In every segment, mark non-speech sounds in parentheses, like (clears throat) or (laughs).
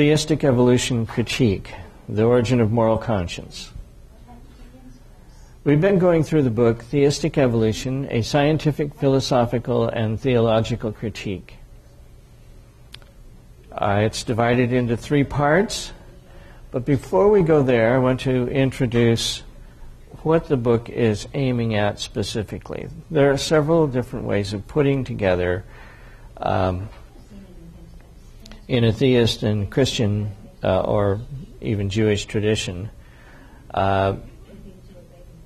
Theistic Evolution Critique The Origin of Moral Conscience. We've been going through the book Theistic Evolution A Scientific, Philosophical, and Theological Critique. Uh, it's divided into three parts, but before we go there, I want to introduce what the book is aiming at specifically. There are several different ways of putting together, um, in a theist and Christian uh, or even Jewish tradition, uh,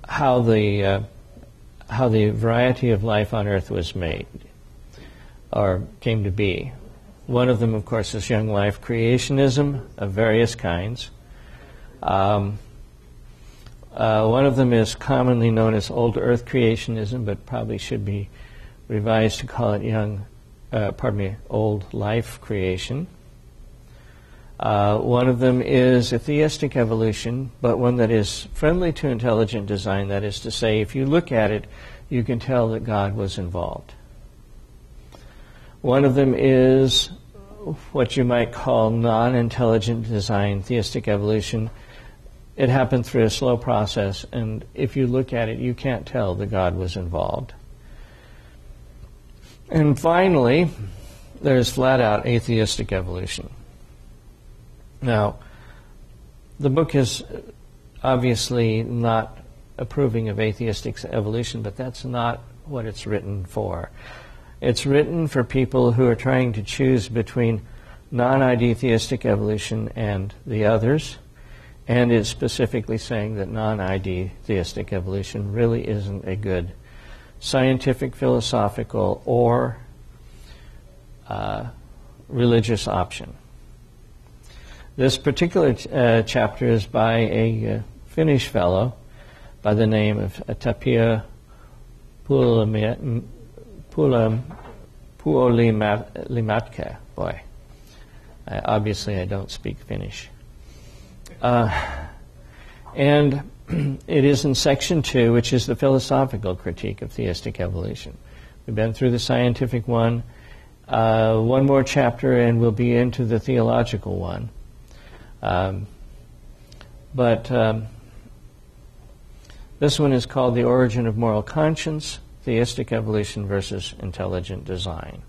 how the uh, how the variety of life on earth was made or came to be. One of them, of course, is young life creationism of various kinds. Um, uh, one of them is commonly known as old earth creationism, but probably should be revised to call it young, uh, pardon me, old life creation. Uh, one of them is a theistic evolution, but one that is friendly to intelligent design. That is to say, if you look at it, you can tell that God was involved. One of them is what you might call non intelligent design, theistic evolution it happened through a slow process, and if you look at it, you can't tell that God was involved. And finally, there's flat out atheistic evolution. Now, the book is obviously not approving of atheistic evolution, but that's not what it's written for. It's written for people who are trying to choose between non ID theistic evolution and the others and is specifically saying that non ID theistic evolution really isn't a good scientific, philosophical, or uh, religious option. This particular uh, chapter is by a uh, Finnish fellow by the name of Tapio Puolimatka. Boy, I, obviously I don't speak Finnish. Uh, and (clears throat) it is in section two, which is the philosophical critique of theistic evolution. We've been through the scientific one. Uh, one more chapter, and we'll be into the theological one. Um, but um, this one is called The Origin of Moral Conscience Theistic Evolution versus Intelligent Design.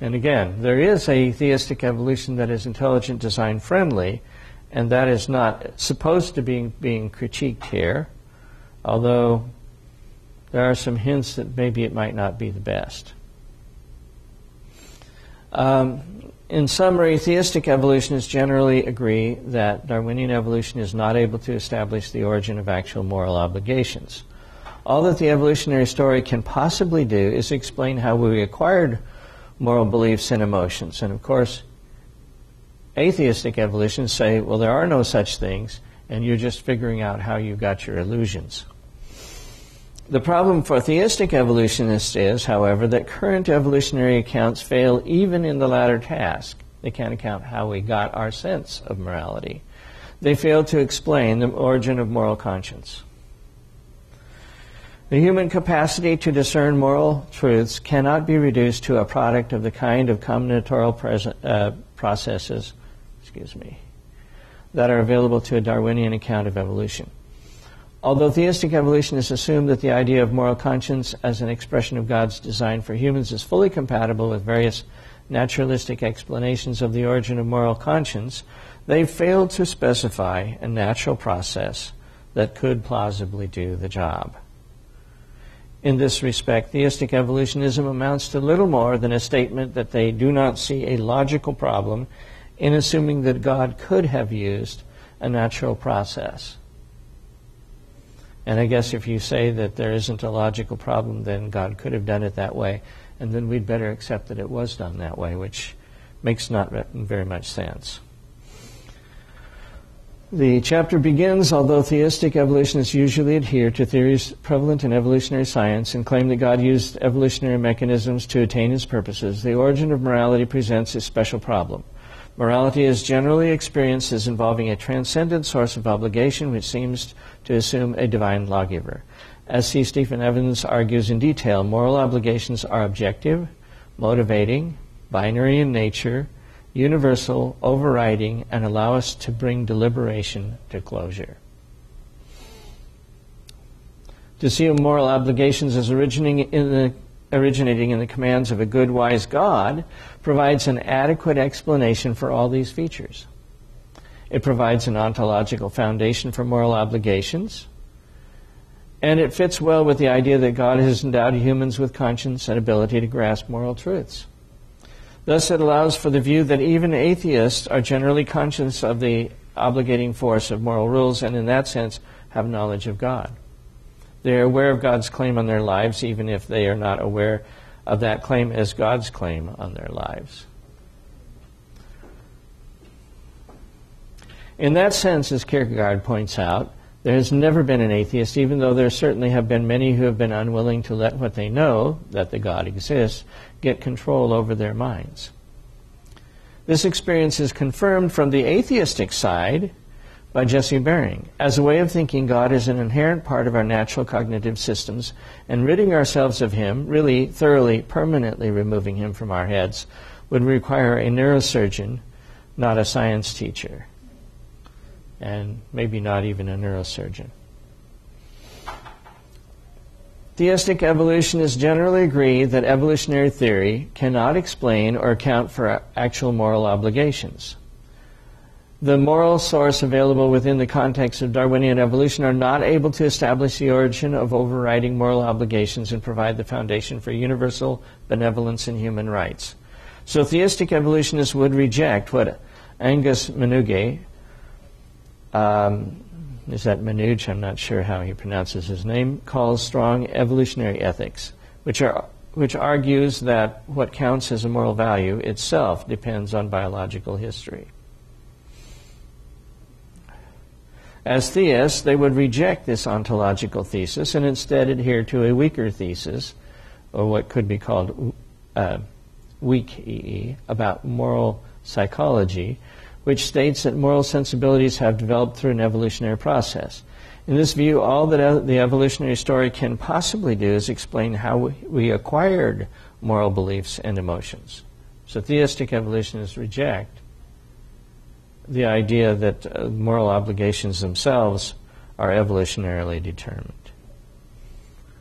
And again, there is a theistic evolution that is intelligent design friendly, and that is not supposed to be being critiqued here, although there are some hints that maybe it might not be the best. Um, in summary, theistic evolutionists generally agree that Darwinian evolution is not able to establish the origin of actual moral obligations. All that the evolutionary story can possibly do is explain how we acquired moral beliefs and emotions. And of course, atheistic evolutionists say, well, there are no such things, and you're just figuring out how you got your illusions. The problem for theistic evolutionists is, however, that current evolutionary accounts fail even in the latter task. They can't account how we got our sense of morality. They fail to explain the origin of moral conscience. The human capacity to discern moral truths cannot be reduced to a product of the kind of combinatorial uh, processes, excuse me, that are available to a Darwinian account of evolution. Although theistic evolutionists assume that the idea of moral conscience as an expression of God's design for humans is fully compatible with various naturalistic explanations of the origin of moral conscience, they failed to specify a natural process that could plausibly do the job. In this respect, theistic evolutionism amounts to little more than a statement that they do not see a logical problem in assuming that God could have used a natural process. And I guess if you say that there isn't a logical problem, then God could have done it that way, and then we'd better accept that it was done that way, which makes not very much sense. The chapter begins, although theistic evolutionists usually adhere to theories prevalent in evolutionary science and claim that God used evolutionary mechanisms to attain his purposes, the origin of morality presents a special problem. Morality is generally experienced as involving a transcendent source of obligation which seems to assume a divine lawgiver. As C. Stephen Evans argues in detail, moral obligations are objective, motivating, binary in nature, universal, overriding, and allow us to bring deliberation to closure. To see moral obligations as originating in the originating in the commands of a good, wise God provides an adequate explanation for all these features. It provides an ontological foundation for moral obligations, and it fits well with the idea that God has endowed humans with conscience and ability to grasp moral truths. Thus, it allows for the view that even atheists are generally conscious of the obligating force of moral rules and, in that sense, have knowledge of God. They are aware of God's claim on their lives, even if they are not aware of that claim as God's claim on their lives. In that sense, as Kierkegaard points out, there has never been an atheist, even though there certainly have been many who have been unwilling to let what they know, that the God exists, get control over their minds. This experience is confirmed from the atheistic side by Jesse Bering. As a way of thinking, God is an inherent part of our natural cognitive systems, and ridding ourselves of Him, really thoroughly, permanently removing Him from our heads, would require a neurosurgeon, not a science teacher, and maybe not even a neurosurgeon. Theistic evolutionists generally agree that evolutionary theory cannot explain or account for actual moral obligations the moral source available within the context of Darwinian evolution are not able to establish the origin of overriding moral obligations and provide the foundation for universal benevolence and human rights. So theistic evolutionists would reject what Angus Menuge, um, is that Menuge? I'm not sure how he pronounces his name, calls strong evolutionary ethics, which are which argues that what counts as a moral value itself depends on biological history. As theists, they would reject this ontological thesis and instead adhere to a weaker thesis, or what could be called uh, weak EE, about moral psychology, which states that moral sensibilities have developed through an evolutionary process. In this view, all that the evolutionary story can possibly do is explain how we acquired moral beliefs and emotions. So theistic evolutionists reject the idea that uh, moral obligations themselves are evolutionarily determined.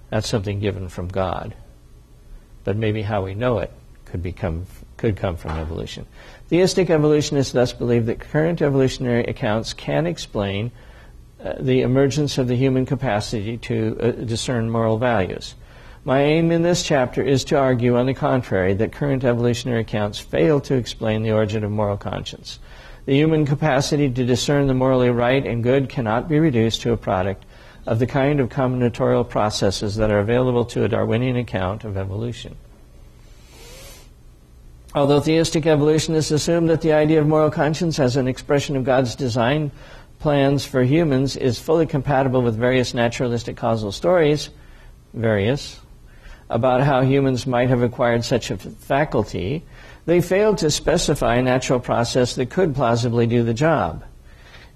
That's something given from God. But maybe how we know it could become could come from evolution. Theistic evolutionists thus believe that current evolutionary accounts can explain uh, the emergence of the human capacity to uh, discern moral values. My aim in this chapter is to argue, on the contrary, that current evolutionary accounts fail to explain the origin of moral conscience. The human capacity to discern the morally right and good cannot be reduced to a product of the kind of combinatorial processes that are available to a Darwinian account of evolution. Although theistic evolutionists assume that the idea of moral conscience as an expression of God's design plans for humans is fully compatible with various naturalistic causal stories, various, about how humans might have acquired such a faculty, they failed to specify a natural process that could plausibly do the job.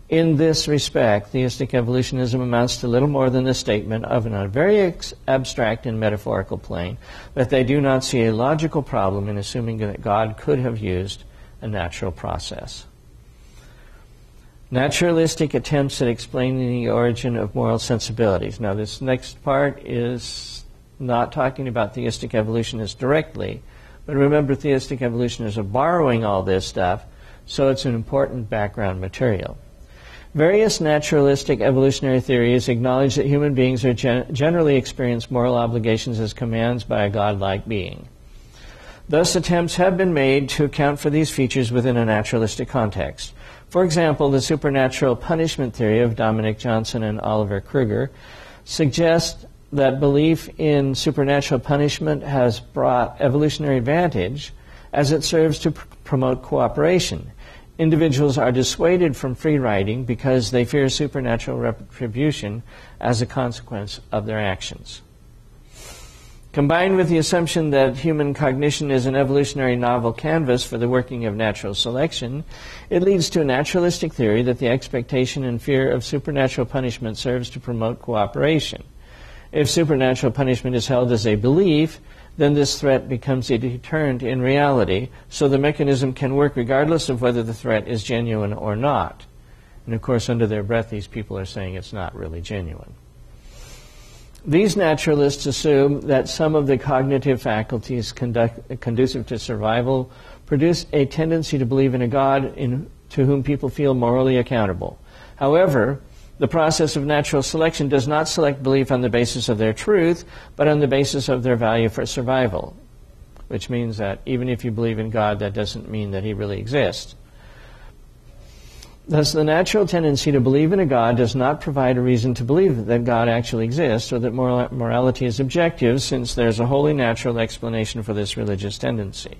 In this respect, theistic evolutionism amounts to little more than the statement of, in a very ex- abstract and metaphorical plane, that they do not see a logical problem in assuming that God could have used a natural process. Naturalistic attempts at explaining the origin of moral sensibilities. Now, this next part is not talking about theistic evolutionists directly, but remember, theistic evolutionists are borrowing all this stuff, so it's an important background material. Various naturalistic evolutionary theories acknowledge that human beings are gen- generally experience moral obligations as commands by a godlike being. Thus, attempts have been made to account for these features within a naturalistic context. For example, the supernatural punishment theory of Dominic Johnson and Oliver Kruger suggests that belief in supernatural punishment has brought evolutionary advantage as it serves to pr- promote cooperation. Individuals are dissuaded from free riding because they fear supernatural retribution as a consequence of their actions. Combined with the assumption that human cognition is an evolutionary novel canvas for the working of natural selection, it leads to a naturalistic theory that the expectation and fear of supernatural punishment serves to promote cooperation. If supernatural punishment is held as a belief, then this threat becomes a deterrent in reality, so the mechanism can work regardless of whether the threat is genuine or not. And of course, under their breath, these people are saying it's not really genuine. These naturalists assume that some of the cognitive faculties conduct, conducive to survival produce a tendency to believe in a God in, to whom people feel morally accountable. However, the process of natural selection does not select belief on the basis of their truth, but on the basis of their value for survival. Which means that even if you believe in God, that doesn't mean that He really exists. Thus, the natural tendency to believe in a God does not provide a reason to believe that God actually exists or that moral, morality is objective, since there's a wholly natural explanation for this religious tendency.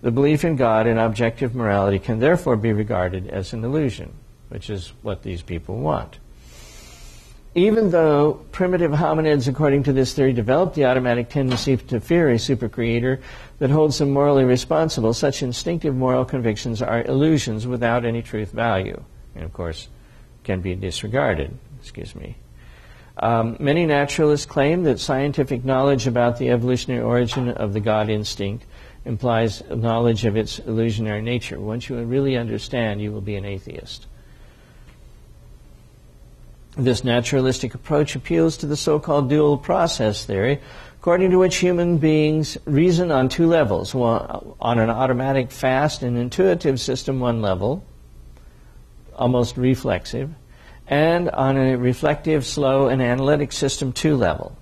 The belief in God and objective morality can therefore be regarded as an illusion which is what these people want. Even though primitive hominids, according to this theory, developed the automatic tendency to fear a supercreator that holds them morally responsible, such instinctive moral convictions are illusions without any truth value, and of course, can be disregarded. Excuse me. Um, many naturalists claim that scientific knowledge about the evolutionary origin of the God instinct implies knowledge of its illusionary nature. Once you really understand, you will be an atheist. This naturalistic approach appeals to the so-called dual process theory, according to which human beings reason on two levels. One, on an automatic, fast, and intuitive system, one level, almost reflexive, and on a reflective, slow, and analytic system, two level.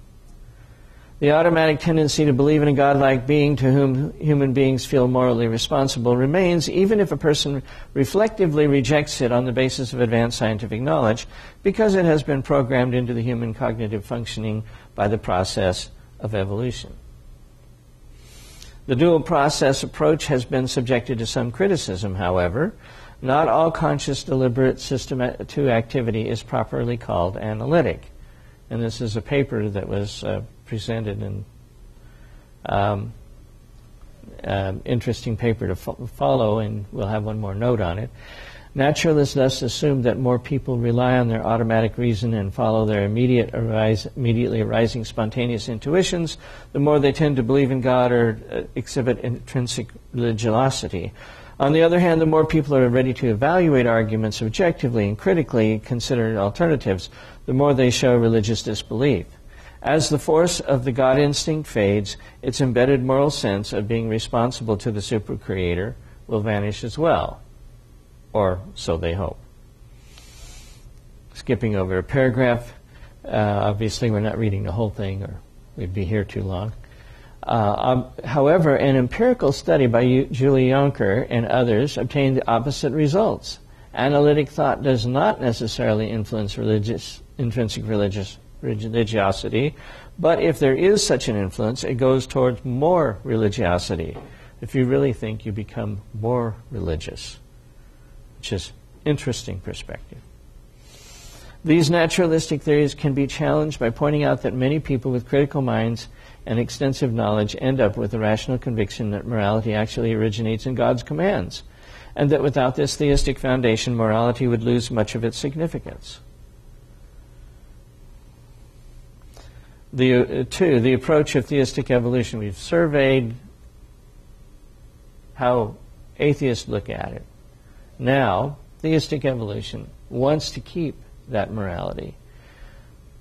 The automatic tendency to believe in a godlike being to whom human beings feel morally responsible remains, even if a person reflectively rejects it on the basis of advanced scientific knowledge, because it has been programmed into the human cognitive functioning by the process of evolution. The dual process approach has been subjected to some criticism, however. Not all conscious, deliberate System 2 activity is properly called analytic. And this is a paper that was uh, presented an um, uh, interesting paper to fo- follow, and we'll have one more note on it. Naturalists thus assume that more people rely on their automatic reason and follow their immediate arise, immediately arising spontaneous intuitions, the more they tend to believe in God or uh, exhibit intrinsic religiosity. On the other hand, the more people are ready to evaluate arguments objectively and critically consider alternatives, the more they show religious disbelief. As the force of the God instinct fades, its embedded moral sense of being responsible to the super creator will vanish as well. Or so they hope. Skipping over a paragraph, uh, obviously we're not reading the whole thing or we'd be here too long. Uh, um, however, an empirical study by U- Julie Yonker and others obtained the opposite results. Analytic thought does not necessarily influence religious, intrinsic religious religiosity, but if there is such an influence, it goes towards more religiosity. If you really think you become more religious, which is interesting perspective. These naturalistic theories can be challenged by pointing out that many people with critical minds and extensive knowledge end up with the rational conviction that morality actually originates in God's commands, and that without this theistic foundation, morality would lose much of its significance. The, uh, two, the approach of theistic evolution. We've surveyed how atheists look at it. Now, theistic evolution wants to keep that morality.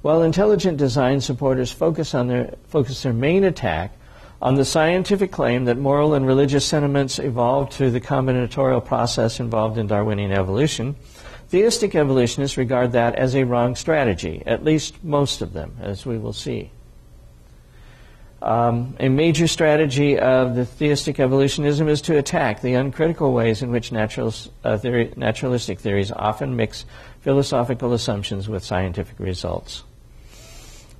While intelligent design supporters focus, on their, focus their main attack on the scientific claim that moral and religious sentiments evolved through the combinatorial process involved in Darwinian evolution, Theistic evolutionists regard that as a wrong strategy, at least most of them, as we will see. Um, a major strategy of the theistic evolutionism is to attack the uncritical ways in which uh, theory, naturalistic theories often mix philosophical assumptions with scientific results.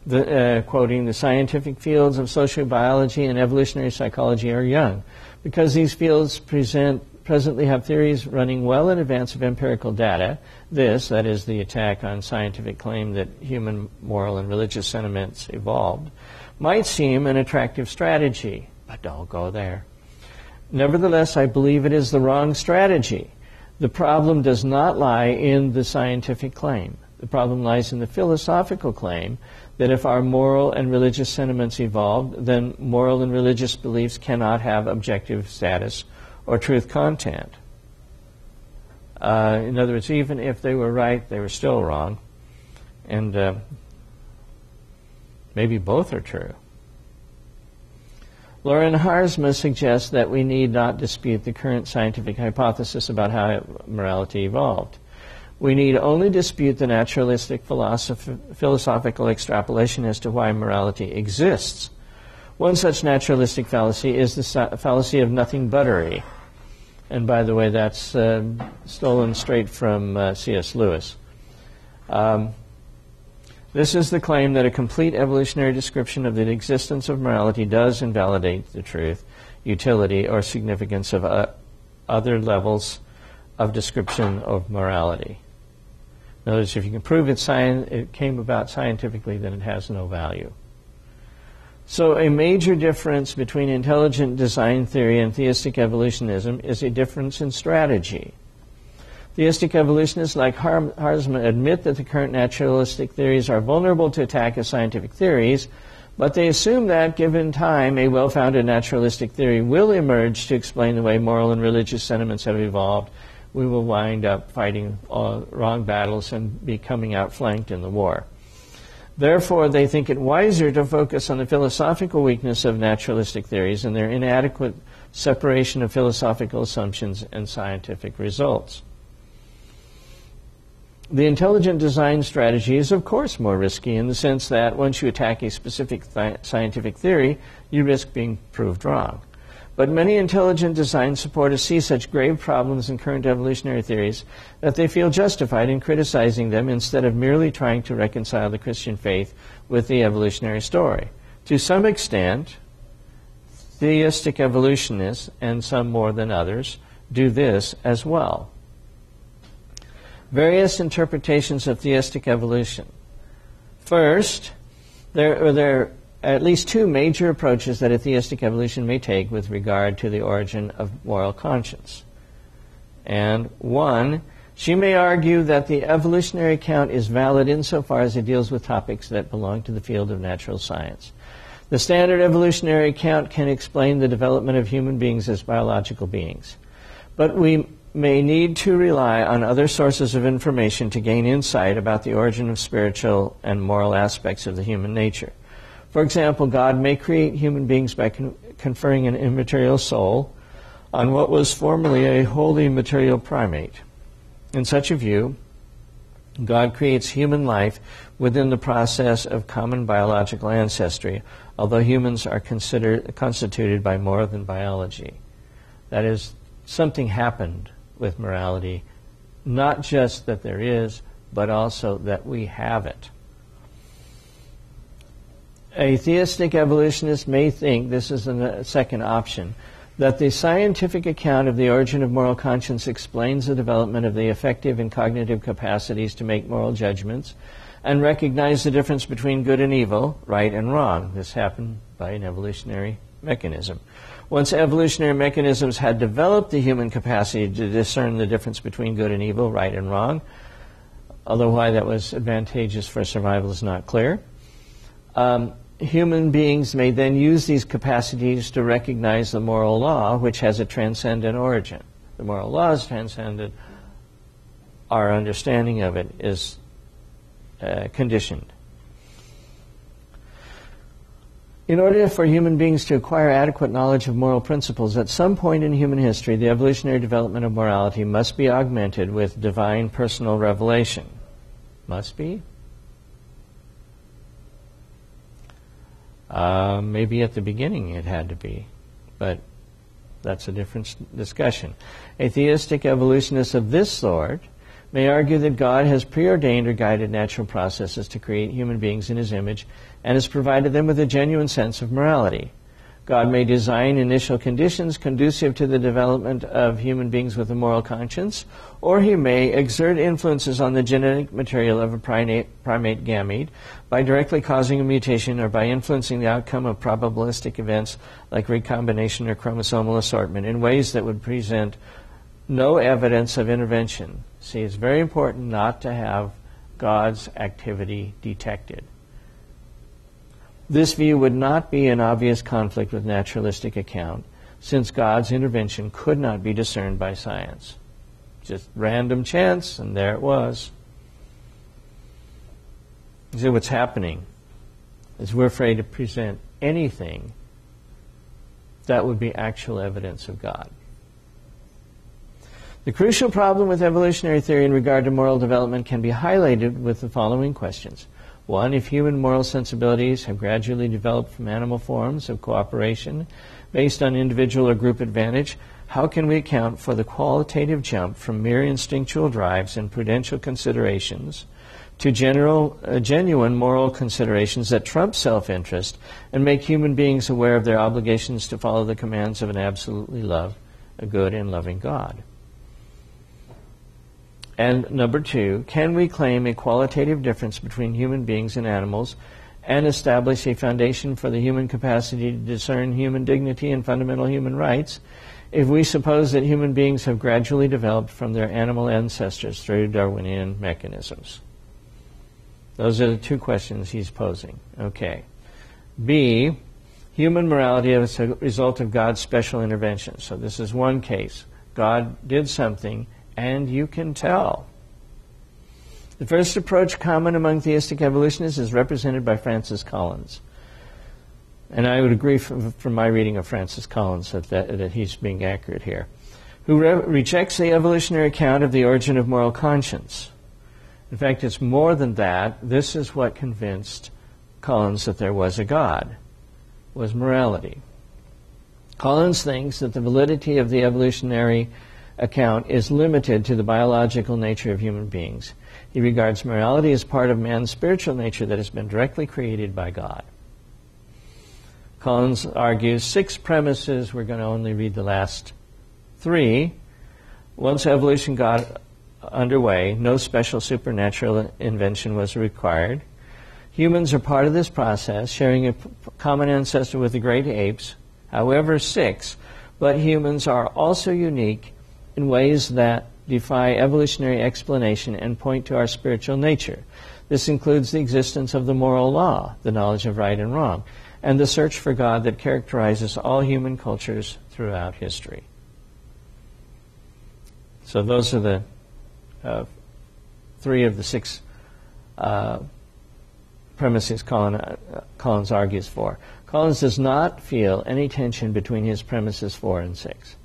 The, uh, quoting, the scientific fields of sociobiology and evolutionary psychology are young because these fields present presently have theories running well in advance of empirical data. This, that is, the attack on scientific claim that human moral and religious sentiments evolved, might seem an attractive strategy, but don't go there. Nevertheless, I believe it is the wrong strategy. The problem does not lie in the scientific claim. The problem lies in the philosophical claim that if our moral and religious sentiments evolved, then moral and religious beliefs cannot have objective status or truth content. Uh, in other words, even if they were right, they were still wrong. And uh, maybe both are true. Loren Haarsma suggests that we need not dispute the current scientific hypothesis about how morality evolved. We need only dispute the naturalistic philosophical extrapolation as to why morality exists. One such naturalistic fallacy is the fallacy of nothing buttery. And by the way, that's uh, stolen straight from uh, C.S. Lewis. Um, this is the claim that a complete evolutionary description of the existence of morality does invalidate the truth, utility, or significance of uh, other levels of description of morality. Words, if you can prove it, it came about scientifically, then it has no value. So, a major difference between intelligent design theory and theistic evolutionism is a difference in strategy. Theistic evolutionists like Har- Haarsma admit that the current naturalistic theories are vulnerable to attack as scientific theories, but they assume that, given time, a well founded naturalistic theory will emerge to explain the way moral and religious sentiments have evolved. We will wind up fighting uh, wrong battles and be coming outflanked in the war. Therefore, they think it wiser to focus on the philosophical weakness of naturalistic theories and their inadequate separation of philosophical assumptions and scientific results. The intelligent design strategy is, of course, more risky in the sense that once you attack a specific th- scientific theory, you risk being proved wrong. But many intelligent design supporters see such grave problems in current evolutionary theories that they feel justified in criticizing them instead of merely trying to reconcile the Christian faith with the evolutionary story. To some extent, theistic evolutionists, and some more than others, do this as well various interpretations of theistic evolution. First, there, there at least two major approaches that a theistic evolution may take with regard to the origin of moral conscience. And one, she may argue that the evolutionary account is valid insofar as it deals with topics that belong to the field of natural science. The standard evolutionary account can explain the development of human beings as biological beings. But we may need to rely on other sources of information to gain insight about the origin of spiritual and moral aspects of the human nature. For example, God may create human beings by con- conferring an immaterial soul on what was formerly a wholly material primate. In such a view, God creates human life within the process of common biological ancestry, although humans are considered, constituted by more than biology. That is, something happened with morality, not just that there is, but also that we have it. A theistic evolutionist may think, this is the second option, that the scientific account of the origin of moral conscience explains the development of the affective and cognitive capacities to make moral judgments and recognize the difference between good and evil, right and wrong. This happened by an evolutionary mechanism. Once evolutionary mechanisms had developed the human capacity to discern the difference between good and evil, right and wrong, although why that was advantageous for survival is not clear, um, human beings may then use these capacities to recognize the moral law, which has a transcendent origin. The moral law is transcendent. Our understanding of it is uh, conditioned. In order for human beings to acquire adequate knowledge of moral principles, at some point in human history, the evolutionary development of morality must be augmented with divine personal revelation. Must be? Uh, maybe at the beginning it had to be, but that's a different discussion. Atheistic evolutionists of this sort may argue that God has preordained or guided natural processes to create human beings in his image and has provided them with a genuine sense of morality. God may design initial conditions conducive to the development of human beings with a moral conscience, or he may exert influences on the genetic material of a primate, primate gamete by directly causing a mutation or by influencing the outcome of probabilistic events like recombination or chromosomal assortment in ways that would present no evidence of intervention. See, it's very important not to have God's activity detected. This view would not be in obvious conflict with naturalistic account, since God's intervention could not be discerned by science. Just random chance, and there it was. You see, what's happening is we're afraid to present anything that would be actual evidence of God. The crucial problem with evolutionary theory in regard to moral development can be highlighted with the following questions. One, if human moral sensibilities have gradually developed from animal forms of cooperation based on individual or group advantage, how can we account for the qualitative jump from mere instinctual drives and prudential considerations to general, uh, genuine moral considerations that trump self interest and make human beings aware of their obligations to follow the commands of an absolutely love, a good and loving God. And number two, can we claim a qualitative difference between human beings and animals and establish a foundation for the human capacity to discern human dignity and fundamental human rights if we suppose that human beings have gradually developed from their animal ancestors through Darwinian mechanisms? Those are the two questions he's posing. Okay. B, human morality as a result of God's special intervention. So this is one case. God did something, and you can tell. The first approach common among theistic evolutionists is represented by Francis Collins. And I would agree from, from my reading of Francis Collins that, that, that he's being accurate here. Who re- rejects the evolutionary account of the origin of moral conscience in fact, it's more than that. This is what convinced Collins that there was a God, was morality. Collins thinks that the validity of the evolutionary account is limited to the biological nature of human beings. He regards morality as part of man's spiritual nature that has been directly created by God. Collins argues six premises. We're going to only read the last three. Once evolution got underway, no special supernatural invention was required. Humans are part of this process, sharing a common ancestor with the great apes, however, six, but humans are also unique in ways that defy evolutionary explanation and point to our spiritual nature. This includes the existence of the moral law, the knowledge of right and wrong, and the search for God that characterizes all human cultures throughout history. So those are the uh, three of the six uh, premises uh, Collins argues for. Collins does not feel any tension between his premises four and six.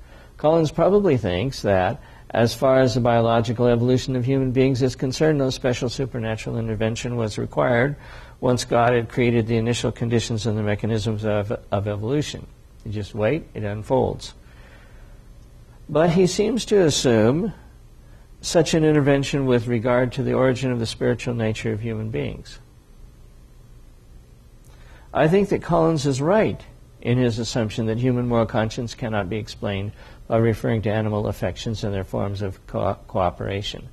Collins probably thinks that, as far as the biological evolution of human beings is concerned, no special supernatural intervention was required once God had created the initial conditions and the mechanisms of, of evolution. You just wait, it unfolds. But he seems to assume such an intervention with regard to the origin of the spiritual nature of human beings. I think that Collins is right in his assumption that human moral conscience cannot be explained by referring to animal affections and their forms of co- cooperation.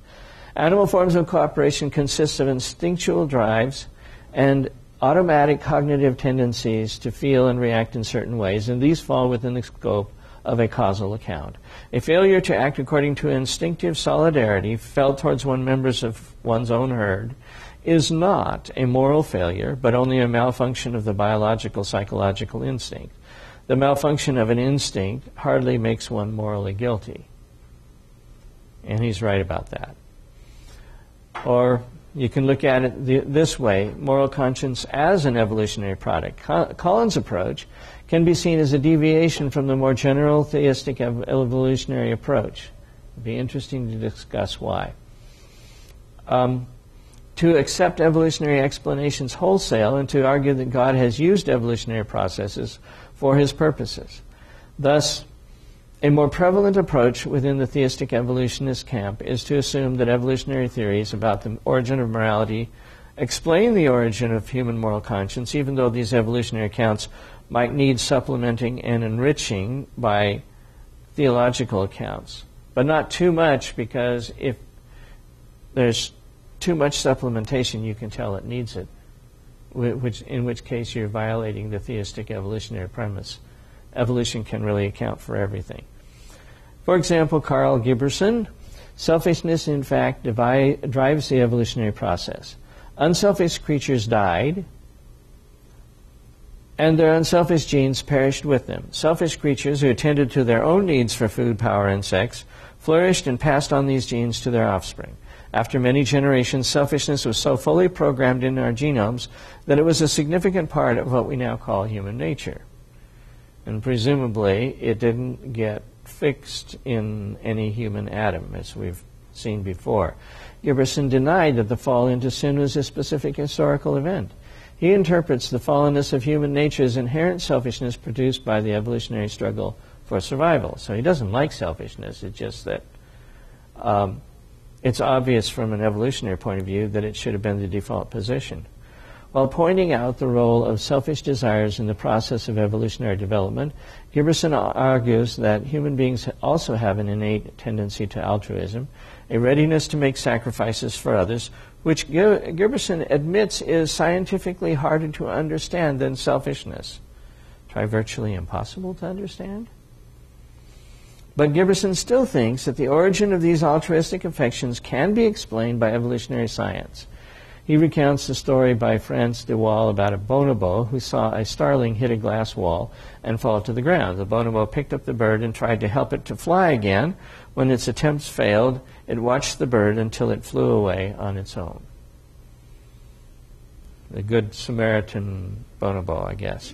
Animal forms of cooperation consist of instinctual drives and automatic cognitive tendencies to feel and react in certain ways, and these fall within the scope of a causal account. A failure to act according to instinctive solidarity felt towards one members of one's own herd is not a moral failure, but only a malfunction of the biological psychological instinct. The malfunction of an instinct hardly makes one morally guilty. And he's right about that. Or you can look at it the, this way moral conscience as an evolutionary product. Collins' approach can be seen as a deviation from the more general theistic ev- evolutionary approach. It'd be interesting to discuss why. Um, to accept evolutionary explanations wholesale and to argue that God has used evolutionary processes for his purposes. Thus, a more prevalent approach within the theistic evolutionist camp is to assume that evolutionary theories about the origin of morality explain the origin of human moral conscience, even though these evolutionary accounts might need supplementing and enriching by theological accounts. But not too much, because if there's too much supplementation, you can tell it needs it, which, in which case you're violating the theistic evolutionary premise evolution can really account for everything. For example, Karl Giberson, selfishness in fact drives the evolutionary process. Unselfish creatures died, and their unselfish genes perished with them. Selfish creatures who attended to their own needs for food, power, and sex flourished and passed on these genes to their offspring. After many generations, selfishness was so fully programmed in our genomes that it was a significant part of what we now call human nature. And presumably, it didn't get fixed in any human Adam, as we've seen before. Giberson denied that the fall into sin was a specific historical event. He interprets the fallenness of human nature as inherent selfishness produced by the evolutionary struggle for survival. So he doesn't like selfishness, it's just that um, it's obvious from an evolutionary point of view that it should have been the default position. While pointing out the role of selfish desires in the process of evolutionary development, Giberson argues that human beings also have an innate tendency to altruism, a readiness to make sacrifices for others, which Giberson admits is scientifically harder to understand than selfishness. Try virtually impossible to understand? But Giberson still thinks that the origin of these altruistic affections can be explained by evolutionary science. He recounts the story by Frans de Waal about a bonobo who saw a starling hit a glass wall and fall to the ground. The bonobo picked up the bird and tried to help it to fly again. When its attempts failed, it watched the bird until it flew away on its own. The Good Samaritan bonobo, I guess.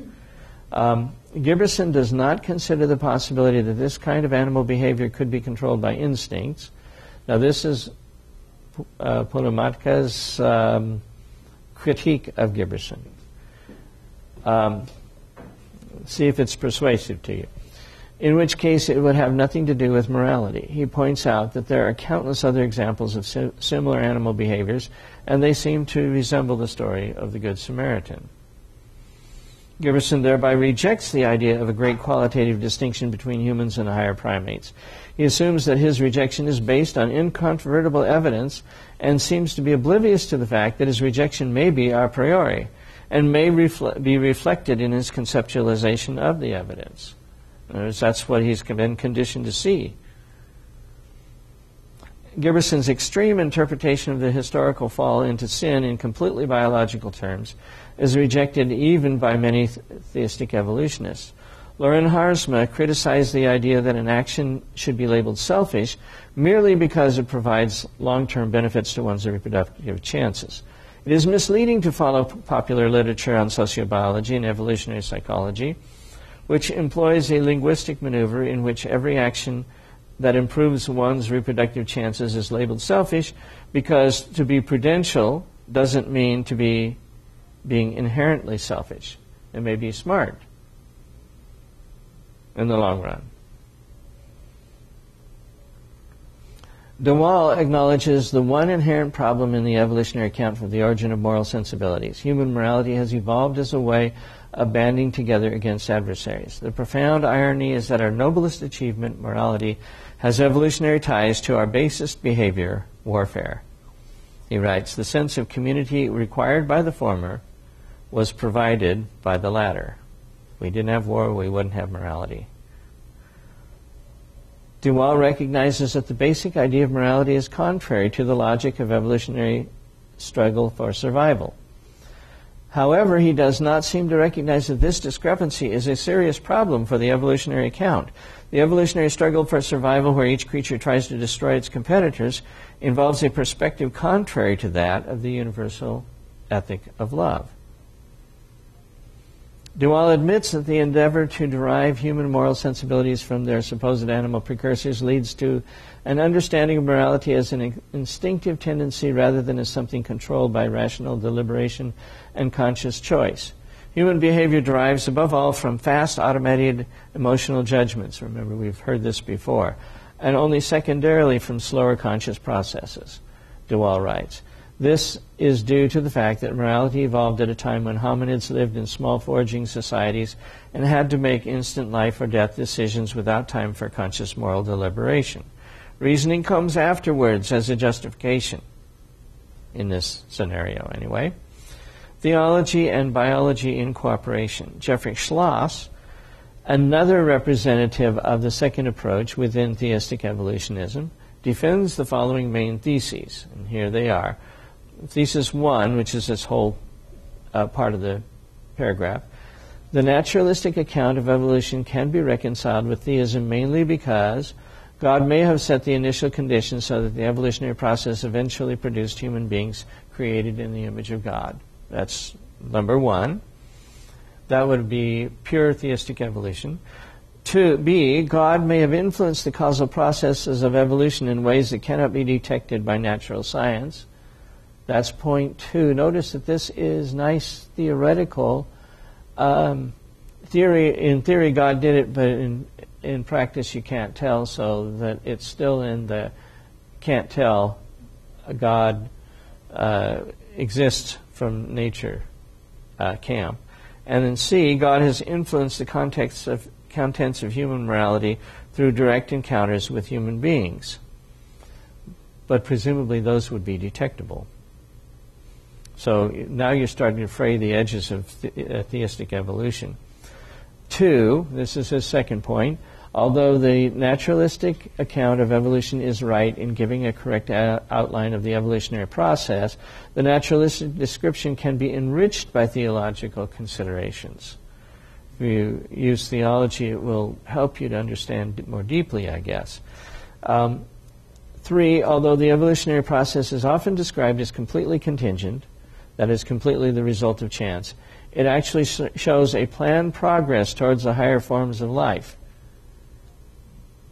Um, Giberson does not consider the possibility that this kind of animal behavior could be controlled by instincts. Now, this is uh, um, critique of Giberson. Um, see if it's persuasive to you. In which case, it would have nothing to do with morality. He points out that there are countless other examples of si- similar animal behaviors, and they seem to resemble the story of the Good Samaritan. Giberson thereby rejects the idea of a great qualitative distinction between humans and higher primates. He assumes that his rejection is based on incontrovertible evidence and seems to be oblivious to the fact that his rejection may be a priori and may be reflected in his conceptualization of the evidence. Words, that's what he's been conditioned to see. Giberson's extreme interpretation of the historical fall into sin in completely biological terms is rejected even by many theistic evolutionists. Loren Haarsma criticized the idea that an action should be labeled selfish merely because it provides long term benefits to one's reproductive chances. It is misleading to follow popular literature on sociobiology and evolutionary psychology, which employs a linguistic maneuver in which every action that improves one's reproductive chances is labeled selfish because to be prudential doesn't mean to be being inherently selfish. It may be smart in the long run. De Waal acknowledges the one inherent problem in the evolutionary account for the origin of moral sensibilities. Human morality has evolved as a way of banding together against adversaries. The profound irony is that our noblest achievement, morality, has evolutionary ties to our basest behavior, warfare. He writes, the sense of community required by the former was provided by the latter. If we didn't have war, we wouldn't have morality. Waal recognizes that the basic idea of morality is contrary to the logic of evolutionary struggle for survival. However, he does not seem to recognize that this discrepancy is a serious problem for the evolutionary account. The evolutionary struggle for survival, where each creature tries to destroy its competitors, involves a perspective contrary to that of the universal ethic of love. De Waal admits that the endeavor to derive human moral sensibilities from their supposed animal precursors leads to an understanding of morality as an instinctive tendency rather than as something controlled by rational deliberation and conscious choice. Human behavior derives above all from fast automated emotional judgments. Remember, we've heard this before. And only secondarily from slower conscious processes, De Waal writes. This is due to the fact that morality evolved at a time when hominids lived in small foraging societies and had to make instant life or death decisions without time for conscious moral deliberation. Reasoning comes afterwards as a justification, in this scenario anyway. Theology and biology in cooperation. Jeffrey Schloss, another representative of the second approach within theistic evolutionism, defends the following main theses, and here they are thesis one, which is this whole uh, part of the paragraph, The naturalistic account of evolution can be reconciled with theism mainly because God may have set the initial conditions so that the evolutionary process eventually produced human beings created in the image of God. That's number one. That would be pure theistic evolution. Two, B, God may have influenced the causal processes of evolution in ways that cannot be detected by natural science. That's point two. Notice that this is nice theoretical um, theory. In theory, God did it, but in in practice, you can't tell. So that it's still in the can't tell. God uh, exists from nature uh, camp. And then C, God has influenced the context of, contents of human morality through direct encounters with human beings. But presumably those would be detectable. So now you're starting to fray the edges of the, uh, theistic evolution. Two, this is his second point, although the naturalistic account of evolution is right in giving a correct a- outline of the evolutionary process, the naturalistic description can be enriched by theological considerations. If you use theology, it will help you to understand more deeply, I guess. Um, three, although the evolutionary process is often described as completely contingent, that is completely the result of chance, it actually sh- shows a planned progress towards the higher forms of life.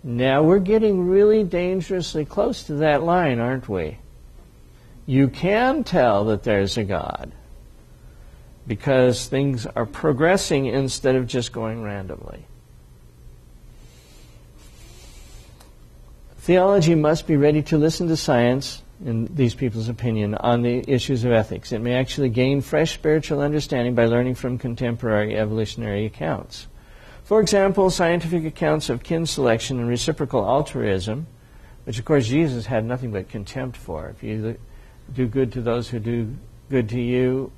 Now we're getting really dangerously close to that line, aren't we? You can tell that there's a God because things are progressing instead of just going randomly. Theology must be ready to listen to science in these people's opinion, on the issues of ethics. It may actually gain fresh spiritual understanding by learning from contemporary evolutionary accounts. For example, scientific accounts of kin selection and reciprocal altruism, which of course Jesus had nothing but contempt for. If you do good to those who do good to you,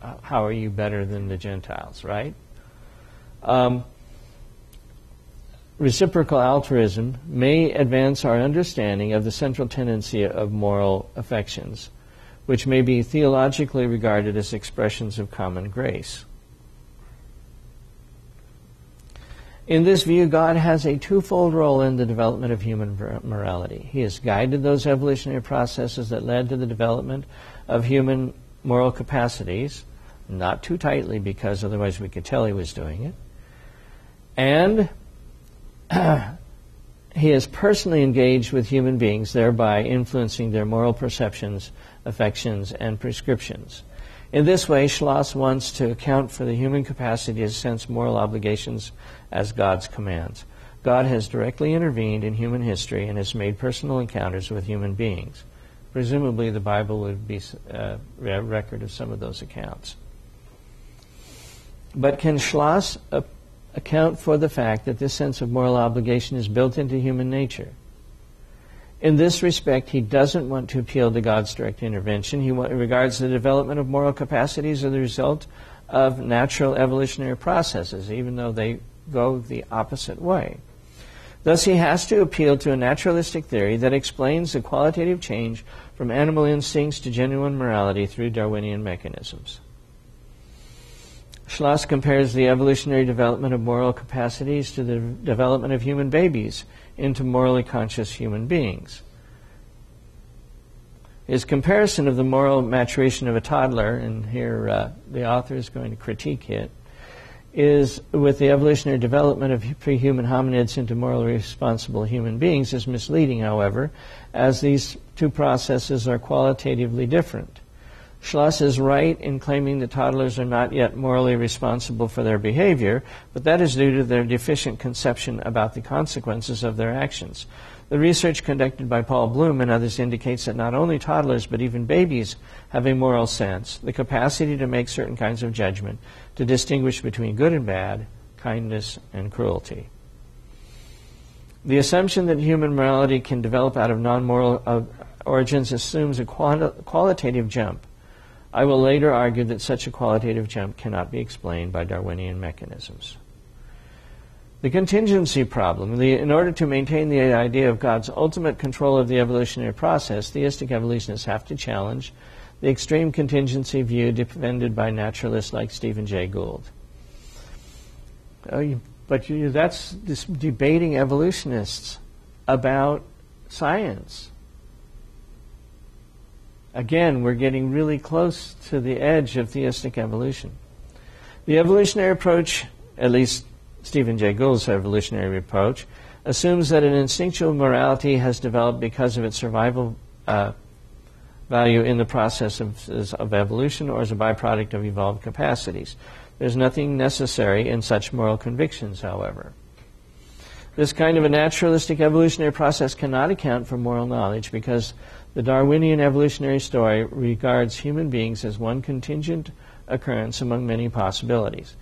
uh, how are you better than the Gentiles, right? Um, reciprocal altruism may advance our understanding of the central tendency of moral affections, which may be theologically regarded as expressions of common grace. In this view, God has a twofold role in the development of human morality. He has guided those evolutionary processes that led to the development of human moral capacities, not too tightly because otherwise we could tell he was doing it. And (clears throat) he is personally engaged with human beings, thereby influencing their moral perceptions, affections, and prescriptions. In this way, Schloss wants to account for the human capacity to sense moral obligations as God's commands. God has directly intervened in human history and has made personal encounters with human beings. Presumably, the Bible would be uh, a record of some of those accounts. But can Schloss account for the fact that this sense of moral obligation is built into human nature. In this respect, he doesn't want to appeal to God's direct intervention. He regards the development of moral capacities as the result of natural evolutionary processes, even though they go the opposite way. Thus, he has to appeal to a naturalistic theory that explains the qualitative change from animal instincts to genuine morality through Darwinian mechanisms. Schloss compares the evolutionary development of moral capacities to the development of human babies into morally conscious human beings. His comparison of the moral maturation of a toddler, and here uh, the author is going to critique it, is with the evolutionary development of pre-human hominids into morally responsible human beings is misleading, however, as these two processes are qualitatively different. Schloss is right in claiming that toddlers are not yet morally responsible for their behavior, but that is due to their deficient conception about the consequences of their actions. The research conducted by Paul Bloom and others indicates that not only toddlers, but even babies have a moral sense, the capacity to make certain kinds of judgment, to distinguish between good and bad, kindness and cruelty. The assumption that human morality can develop out of non moral origins assumes a qualitative jump I will later argue that such a qualitative jump cannot be explained by Darwinian mechanisms. The contingency problem. The, in order to maintain the idea of God's ultimate control of the evolutionary process, theistic evolutionists have to challenge the extreme contingency view defended by naturalists like Stephen Jay Gould. Oh, you, but you, that's this debating evolutionists about science. Again, we're getting really close to the edge of theistic evolution. The evolutionary approach, at least Stephen Jay Gould's evolutionary approach, assumes that an instinctual morality has developed because of its survival uh, value in the process of, of evolution or as a byproduct of evolved capacities. There's nothing necessary in such moral convictions, however. This kind of a naturalistic evolutionary process cannot account for moral knowledge because the Darwinian evolutionary story regards human beings as one contingent occurrence among many possibilities.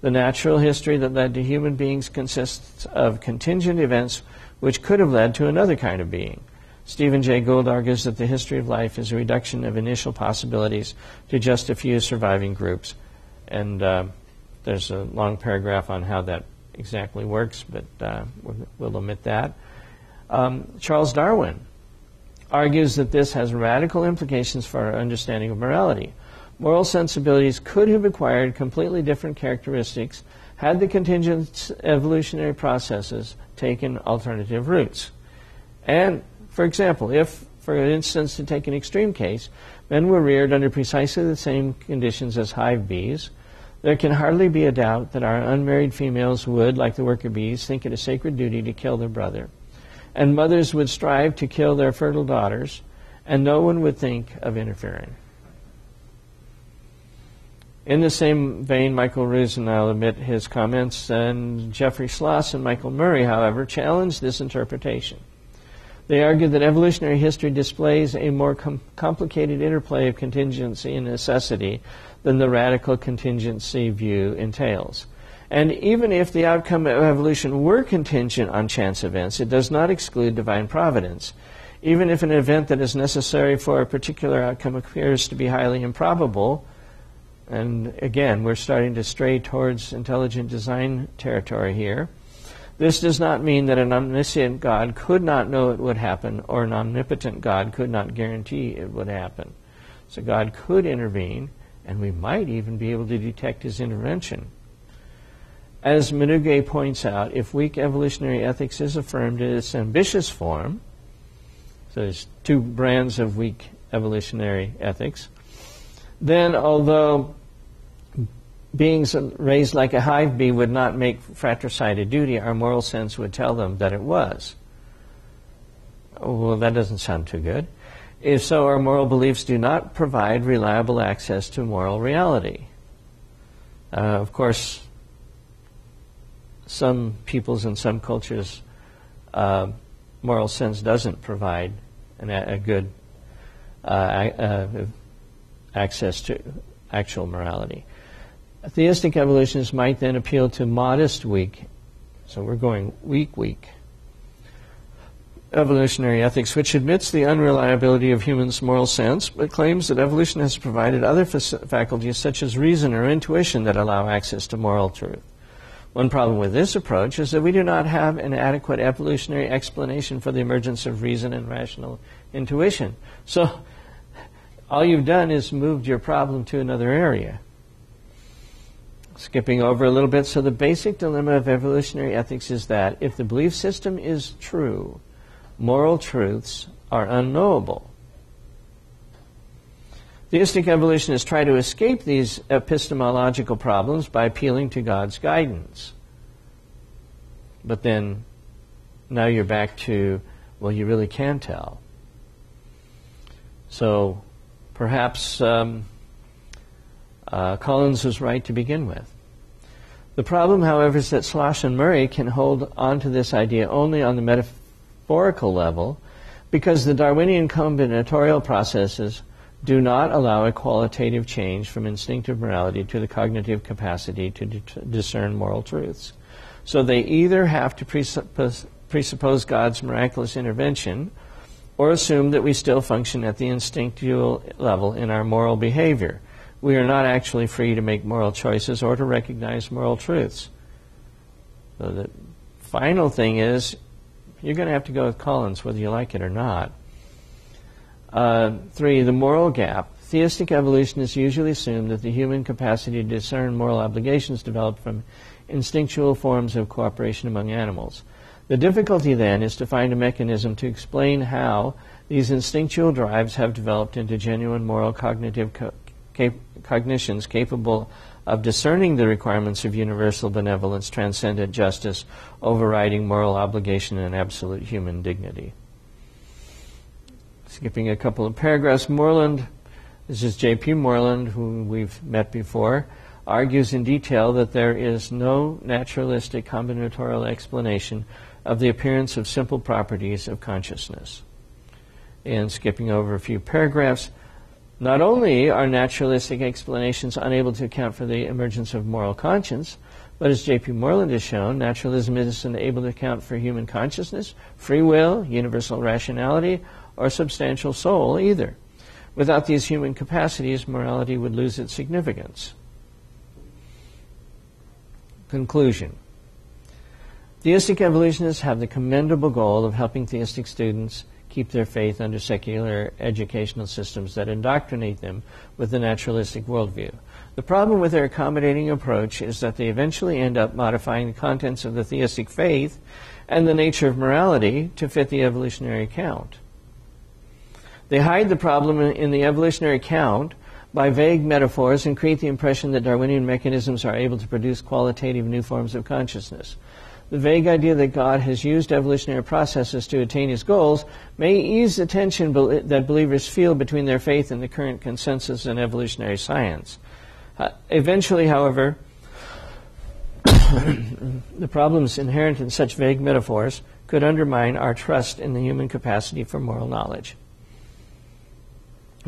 The natural history that led to human beings consists of contingent events which could have led to another kind of being. Stephen Jay Gould argues that the history of life is a reduction of initial possibilities to just a few surviving groups. And uh, there's a long paragraph on how that exactly works, but uh, we'll omit that. Um, Charles Darwin argues that this has radical implications for our understanding of morality moral sensibilities could have acquired completely different characteristics had the contingent evolutionary processes taken alternative routes. And, for example, if, for instance, to take an extreme case, men were reared under precisely the same conditions as hive bees, there can hardly be a doubt that our unmarried females would, like the worker bees, think it a sacred duty to kill their brother. And mothers would strive to kill their fertile daughters, and no one would think of interfering. In the same vein, Michael Ruse, and I'll admit his comments, and Jeffrey Schloss and Michael Murray, however, challenged this interpretation. They argued that evolutionary history displays a more com- complicated interplay of contingency and necessity than the radical contingency view entails. And even if the outcome of evolution were contingent on chance events, it does not exclude divine providence. Even if an event that is necessary for a particular outcome appears to be highly improbable, and again, we're starting to stray towards intelligent design territory here. This does not mean that an omniscient God could not know it would happen, or an omnipotent God could not guarantee it would happen. So God could intervene, and we might even be able to detect his intervention. As Menuge points out, if weak evolutionary ethics is affirmed in its ambitious form, so there's two brands of weak evolutionary ethics, then although beings raised like a hive bee would not make fratricide a duty, our moral sense would tell them that it was. Well, that doesn't sound too good. If so, our moral beliefs do not provide reliable access to moral reality. Uh, of course, some peoples and some cultures, uh, moral sense doesn't provide an, a good uh, access to actual morality. Theistic evolutionists might then appeal to modest weak, so we're going weak, weak, evolutionary ethics, which admits the unreliability of humans' moral sense, but claims that evolution has provided other faculties such as reason or intuition that allow access to moral truth. One problem with this approach is that we do not have an adequate evolutionary explanation for the emergence of reason and rational intuition. So all you've done is moved your problem to another area. Skipping over a little bit, so the basic dilemma of evolutionary ethics is that if the belief system is true, moral truths are unknowable. Theistic evolutionists try to escape these epistemological problems by appealing to God's guidance. But then, now you're back to, well, you really can tell. So, perhaps um, uh, Collins was right to begin with. The problem, however, is that Schloss and Murray can hold on to this idea only on the metaphorical level because the Darwinian combinatorial processes do not allow a qualitative change from instinctive morality to the cognitive capacity to discern moral truths. So they either have to presuppose, presuppose God's miraculous intervention or assume that we still function at the instinctual level in our moral behavior. We are not actually free to make moral choices or to recognize moral truths. So the final thing is, you're going to have to go with Collins whether you like it or not. Uh, three, the moral gap. Theistic evolutionists usually assume that the human capacity to discern moral obligations developed from instinctual forms of cooperation among animals. The difficulty then is to find a mechanism to explain how these instinctual drives have developed into genuine moral cognitive co- cap- cognitions capable of discerning the requirements of universal benevolence, transcendent justice, overriding moral obligation, and absolute human dignity. Skipping a couple of paragraphs, Moreland, this is J.P. Moreland, whom we've met before, argues in detail that there is no naturalistic combinatorial explanation of the appearance of simple properties of consciousness. And skipping over a few paragraphs, not only are naturalistic explanations unable to account for the emergence of moral conscience, but as J.P. Moreland has shown, naturalism isn't able to account for human consciousness, free will, universal rationality, or substantial soul either. Without these human capacities, morality would lose its significance. Conclusion Theistic evolutionists have the commendable goal of helping theistic students keep their faith under secular educational systems that indoctrinate them with the naturalistic worldview. The problem with their accommodating approach is that they eventually end up modifying the contents of the theistic faith and the nature of morality to fit the evolutionary account. They hide the problem in the evolutionary account by vague metaphors and create the impression that Darwinian mechanisms are able to produce qualitative new forms of consciousness. The vague idea that God has used evolutionary processes to attain his goals may ease the tension that believers feel between their faith and the current consensus in evolutionary science. Uh, eventually, however, (coughs) the problems inherent in such vague metaphors could undermine our trust in the human capacity for moral knowledge.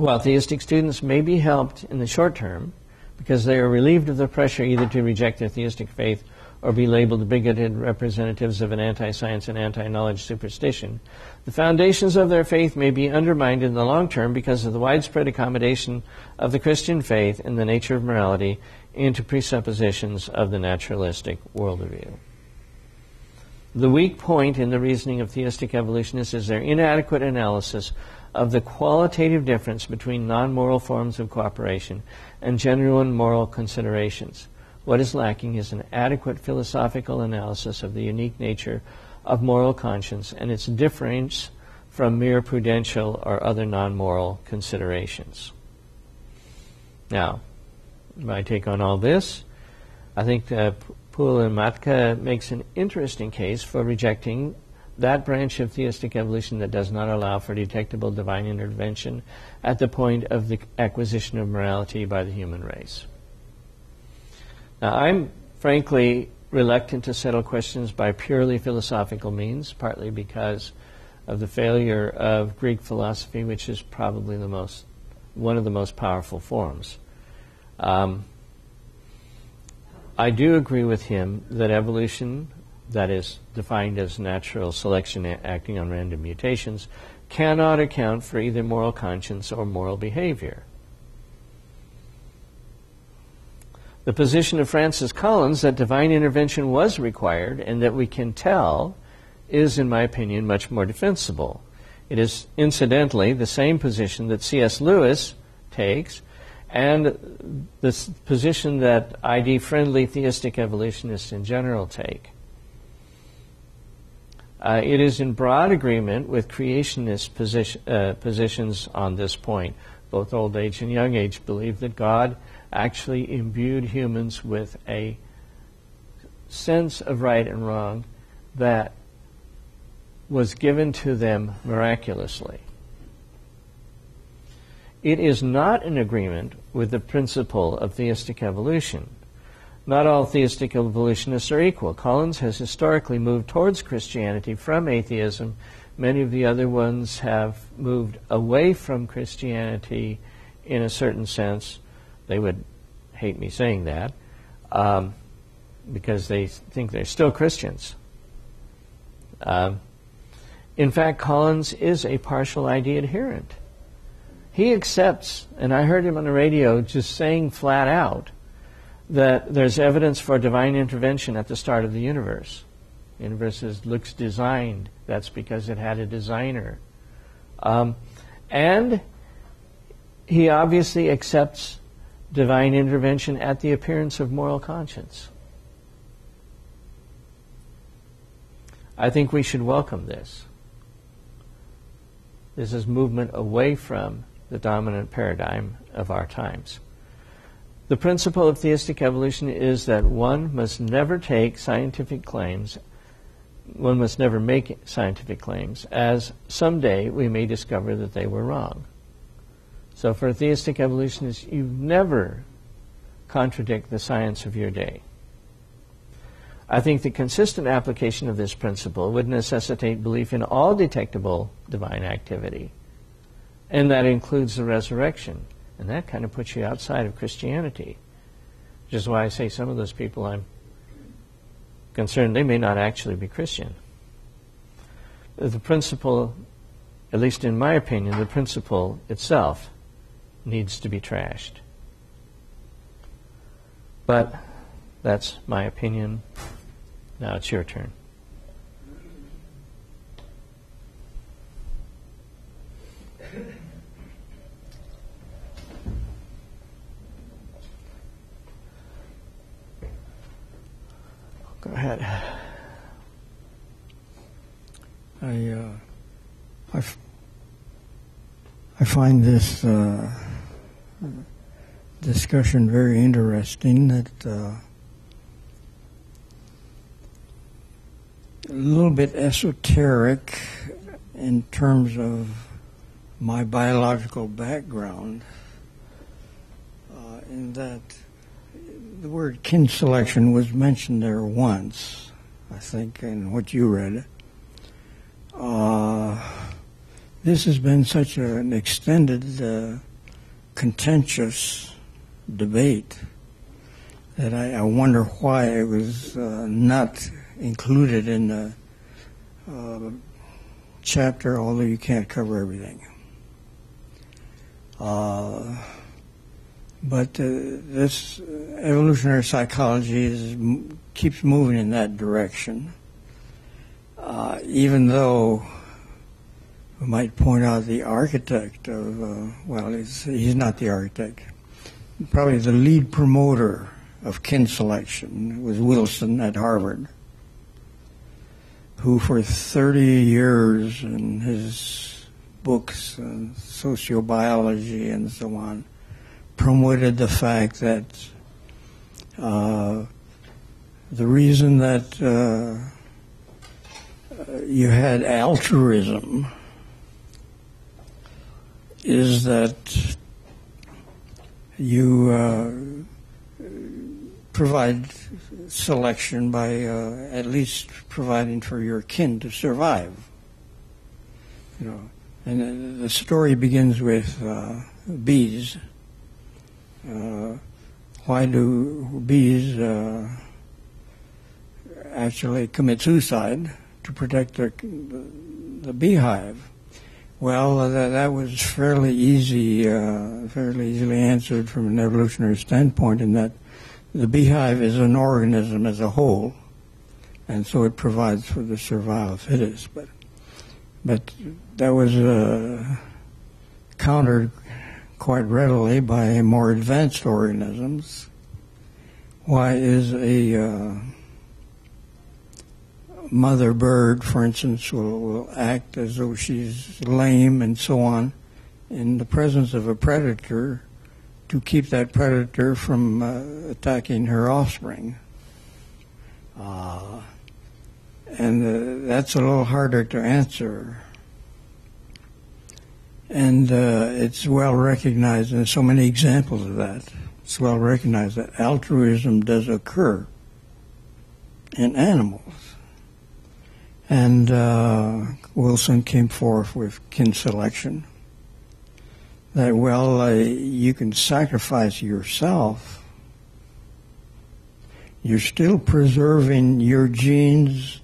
While theistic students may be helped in the short term because they are relieved of the pressure either to reject their theistic faith or be labeled bigoted representatives of an anti science and anti knowledge superstition, the foundations of their faith may be undermined in the long term because of the widespread accommodation of the Christian faith in the nature of morality into presuppositions of the naturalistic worldview. The weak point in the reasoning of theistic evolutionists is their inadequate analysis of the qualitative difference between non moral forms of cooperation and genuine moral considerations. What is lacking is an adequate philosophical analysis of the unique nature of moral conscience and its difference from mere prudential or other non moral considerations. Now, my take on all this, I think uh, Puolimatka makes an interesting case for rejecting that branch of theistic evolution that does not allow for detectable divine intervention at the point of the acquisition of morality by the human race. Now, I'm frankly reluctant to settle questions by purely philosophical means, partly because of the failure of Greek philosophy, which is probably the most one of the most powerful forms. Um, I do agree with him that evolution that is defined as natural selection acting on random mutations, cannot account for either moral conscience or moral behavior. The position of Francis Collins that divine intervention was required and that we can tell is, in my opinion, much more defensible. It is, incidentally, the same position that C.S. Lewis takes and the position that ID friendly theistic evolutionists in general take. Uh, it is in broad agreement with creationist position, uh, positions on this point. Both old age and young age believe that God actually imbued humans with a sense of right and wrong that was given to them miraculously. It is not in agreement with the principle of theistic evolution. Not all theistic evolutionists are equal. Collins has historically moved towards Christianity from atheism. Many of the other ones have moved away from Christianity in a certain sense. They would hate me saying that um, because they think they're still Christians. Um, in fact, Collins is a partial ID adherent. He accepts, and I heard him on the radio just saying flat out, that there's evidence for divine intervention at the start of the universe. Universe is, looks designed. That's because it had a designer. Um, and he obviously accepts divine intervention at the appearance of moral conscience. I think we should welcome this. This is movement away from the dominant paradigm of our times. The principle of theistic evolution is that one must never take scientific claims, one must never make scientific claims, as someday we may discover that they were wrong. So for a theistic evolutionist, you never contradict the science of your day. I think the consistent application of this principle would necessitate belief in all detectable divine activity. And that includes the resurrection. And that kind of puts you outside of Christianity. Which is why I say some of those people I'm concerned they may not actually be Christian. The principle, at least in my opinion, the principle itself needs to be trashed. But that's my opinion. Now it's your turn. Go ahead. I, uh, I, f- I find this uh, discussion very interesting. That uh, a little bit esoteric in terms of my biological background, uh, in that the word kin selection was mentioned there once, I think, in what you read. Uh, this has been such an extended, uh, contentious debate that I, I, wonder why it was uh, not included in the uh, chapter, although you can't cover everything. Uh, but uh, this evolutionary psychology is, keeps moving in that direction. Uh, even though we might point out the architect of, uh, well, he's, he's not the architect, probably the lead promoter of kin selection was Wilson at Harvard, who for 30 years in his books, uh, sociobiology and so on, promoted the fact that uh, the reason that uh, you had altruism is that you uh, provide selection by uh, at least providing for your kin to survive. You know, and the story begins with uh, bees uh, why do bees uh, actually commit suicide to protect their, the, beehive? Well, uh, that, that, was fairly easy, uh, fairly easily answered from an evolutionary standpoint, in that the beehive is an organism as a whole, and so it provides for the survival of fittest. But, but that was uh, countered quite readily by more advanced organisms. Why is a uh, mother bird, for instance, will, will act as though she's lame and so on in the presence of a predator to keep that predator from uh, attacking her offspring. Uh, and uh, that's a little harder to answer and uh, it's well recognized, there's so many examples of that. It's well recognized that altruism does occur in animals. And uh, Wilson came forth with kin selection. That, well, uh, you can sacrifice yourself. You're still preserving your genes,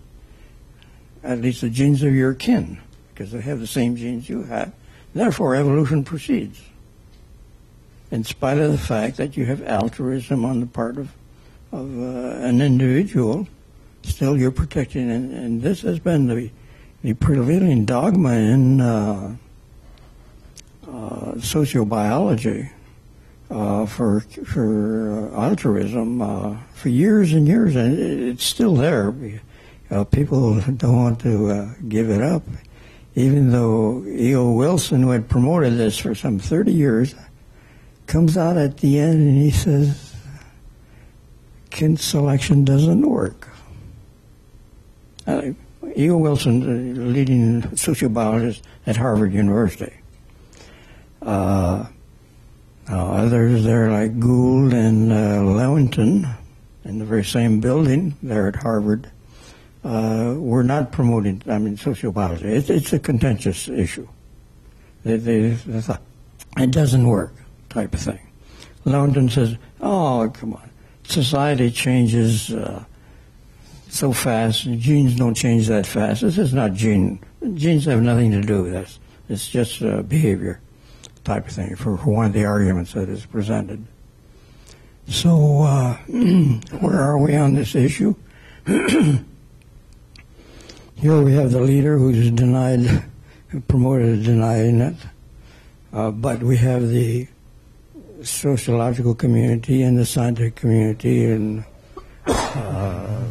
at least the genes of your kin, because they have the same genes you have Therefore, evolution proceeds. In spite of the fact that you have altruism on the part of, of uh, an individual, still you're protecting, and, and, this has been the, the prevailing dogma in uh, uh, sociobiology uh, for for uh, altruism uh, for years and years, and it, it's still there. people don't want to give it up, even though E.O. Wilson, who had promoted this for some 30 years, comes out at the end and he says, kin selection doesn't work. Uh, E.O. Wilson, the leading sociobiologist at Harvard University. Uh, others there like Gould and uh, Lewontin in the very same building there at Harvard uh, were not promoting, I mean, sociobiology. It's, it's a contentious issue. They, they, they thought, it doesn't work, type of thing. Lewontin says, oh, come on. Society changes uh, so fast. Genes don't change that fast. This is not gene. Genes have nothing to do with this. It's just uh, behavior type of thing for, for one of the arguments that is presented. So, uh, (clears throat) where are we on this issue? (clears throat) Here we have the leader who's denied, promoted denying it, uh, but we have the sociological community and the scientific community and uh,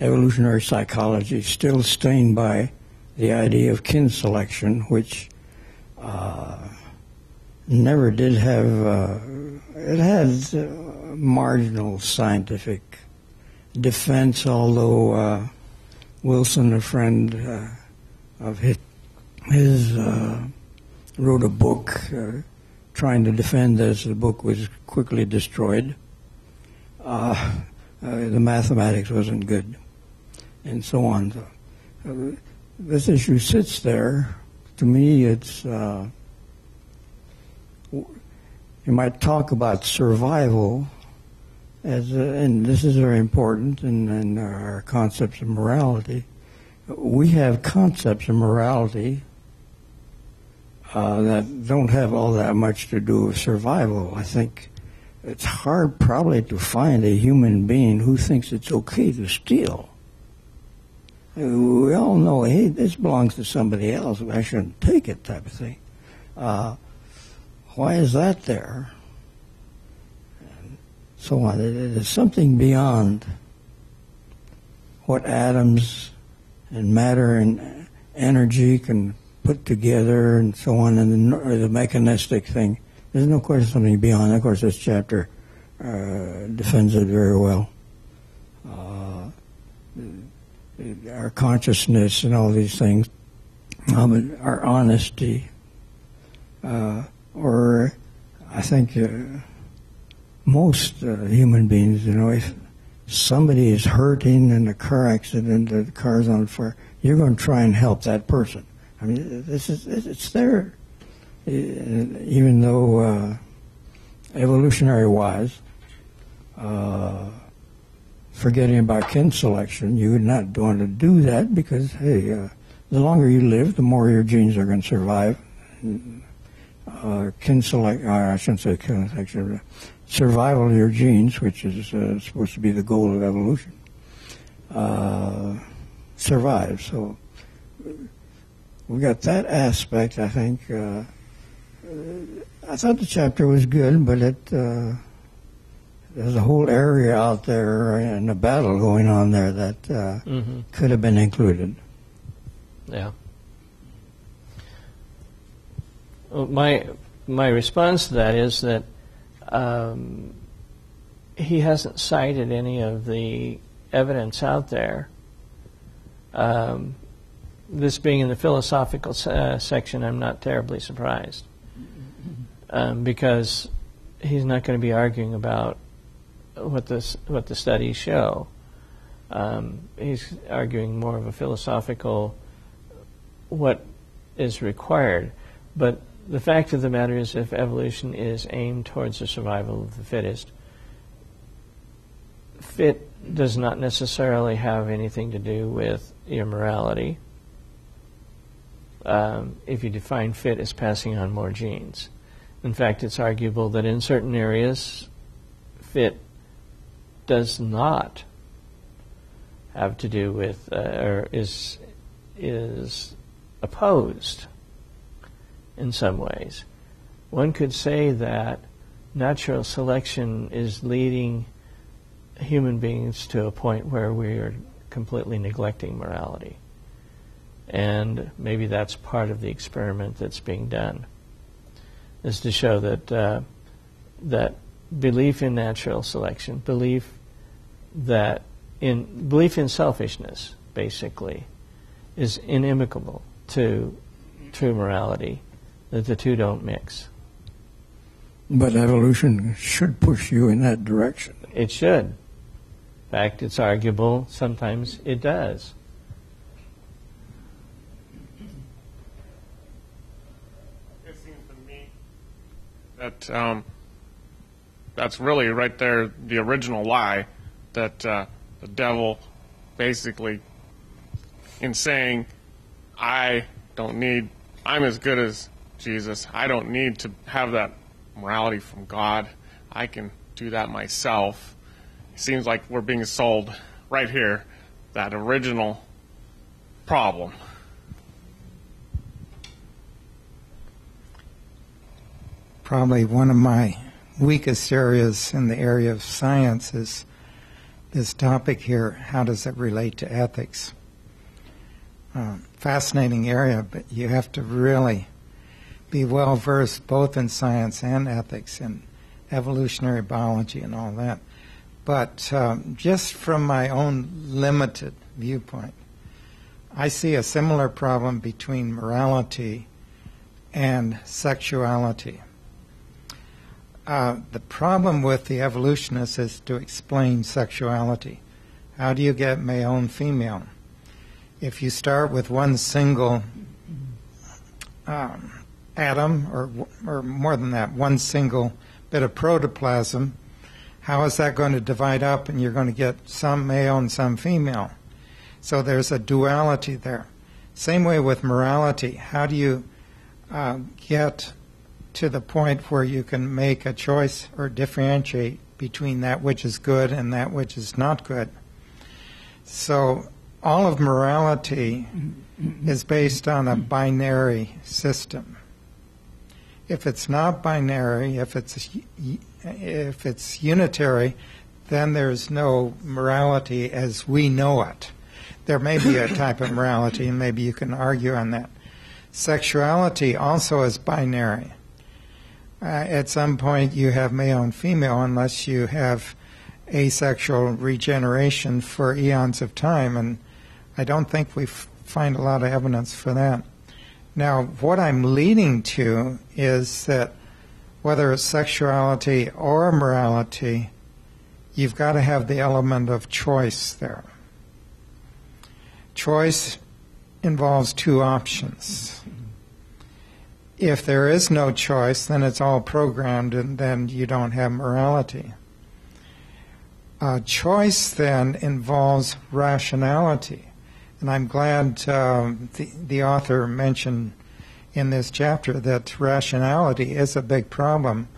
evolutionary psychology still stained by the idea of kin selection, which uh, never did have, uh, it had uh, marginal scientific defense, although uh, Wilson, a friend uh, of his, his wrote a book trying to defend this. The book was quickly destroyed. Uh, the mathematics wasn't good, and so on. So, uh, this issue sits there to me, it's uh, you might talk about survival as, a, and this is very important in, in our concepts of morality. We have concepts of morality uh, that don't have all that much to do with survival. I think it's hard probably to find a human being who thinks it's okay to steal we all know, hey, this belongs to somebody else. I shouldn't take it, type of thing. Uh, why is that there? So on. It is something beyond what atoms and matter and energy can put together and so on, and the, the mechanistic thing. There's no question something beyond. Of course, this chapter uh, defends it very well. Uh, our consciousness and all these things, um, our honesty, uh, or I think uh, most uh, human beings, you know, if somebody is hurting in a car accident, the car's on fire, you're going to try and help that person. I mean, this is it's there, even though uh, evolutionary wise. Uh, forgetting about kin selection. You would not want to do that because, hey, uh, the longer you live, the more your genes are going to survive. Uh, kin select, uh, I shouldn't say kin selection, survival of your genes, which is uh, supposed to be the goal of evolution, uh, survive. So we got that aspect, I think. Uh, I thought the chapter was good, but it uh, there's a whole area out there and a battle going on there that uh, mm-hmm. could have been included. Yeah. Well, my my response to that is that um, he hasn't cited any of the evidence out there. Um, this being in the philosophical uh, section, I'm not terribly surprised um, because he's not going to be arguing about what the what the studies show. Um, he's arguing more of a philosophical what is required, but the fact of the matter is, if evolution is aimed towards the survival of the fittest, fit does not necessarily have anything to do with your morality. Um, if you define fit as passing on more genes. In fact, it's arguable that in certain areas, fit does not have to do with uh, or is is opposed in some ways. One could say that natural selection is leading human beings to a point where we are completely neglecting morality. And maybe that's part of the experiment that's being done, is to show that uh, that belief in natural selection, belief that in belief in selfishness, basically, is inimical to true morality, that the two don't mix. But evolution should push you in that direction. It should. In fact, it's arguable sometimes it does. It seems to me that um, that's really right there the original lie that uh, the devil basically, in saying, I don't need, I'm as good as Jesus, I don't need to have that morality from God, I can do that myself. It seems like we're being sold right here that original problem. Probably one of my weakest areas in the area of science is this topic here how does it relate to ethics? Uh, fascinating area, but you have to really be well versed both in science and ethics and evolutionary biology and all that. But um, just from my own limited viewpoint, I see a similar problem between morality and sexuality. Uh, the problem with the evolutionists is to explain sexuality. How do you get male and female? If you start with one single um, atom, or, or more than that, one single bit of protoplasm, how is that going to divide up and you're going to get some male and some female? So there's a duality there. Same way with morality. How do you uh, get to the point where you can make a choice or differentiate between that which is good and that which is not good. So all of morality is based on a binary system. If it's not binary, if it's if it's unitary, then there's no morality as we know it. There may be a type of morality, and maybe you can argue on that. Sexuality also is binary uh, at some point you have male and female unless you have asexual regeneration for eons of time, and I don't think we find a lot of evidence for that. Now, what I'm leading to is that whether it's sexuality or morality, you've got to have the element of choice there. Choice involves two options if there is no choice, then it's all programmed and then you don't have morality. Uh, choice then involves rationality. And I'm glad uh, the, the author mentioned in this chapter that rationality is a big problem.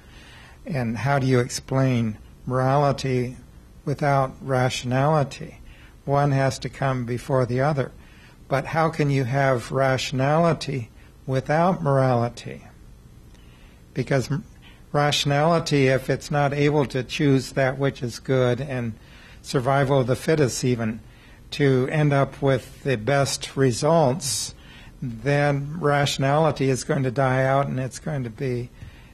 And how do you explain morality without rationality? One has to come before the other. But how can you have rationality without morality. Because rationality, if it's not able to choose that which is good and survival of the fittest, even to end up with the best results, then rationality is going to die out and it's going to be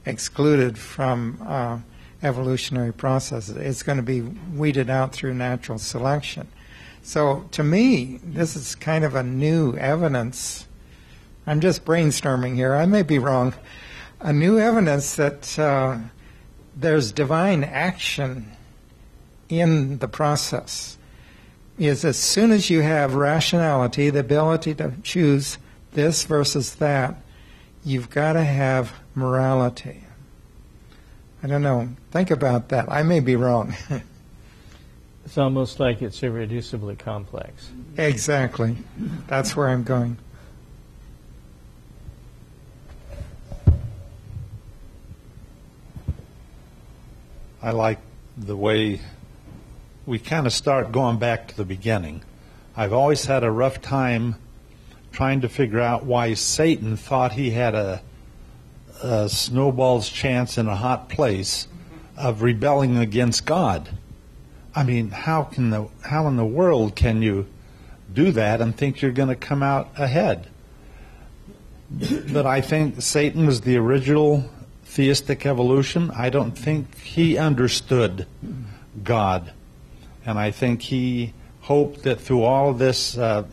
excluded from uh, evolutionary processes. It's going to be weeded out through natural selection. So, to me, this is kind of a new evidence I'm just brainstorming here. I may be wrong. A new evidence that uh, there's divine action in the process is as soon as you have rationality, the ability to choose this versus that, you've got to have morality. I don't know. Think about that. I may be wrong. (laughs) it's almost like it's irreducibly complex. Exactly. That's where I'm going. I like the way we kind of start going back to the beginning. I've always had a rough time trying to figure out why Satan thought he had a, a snowball's chance in a hot place of rebelling against God. I mean, how can the how in the world can you do that and think you're going to come out ahead? But I think Satan was the original theistic evolution. I don't think he understood God, and I think he hoped that through all this uh,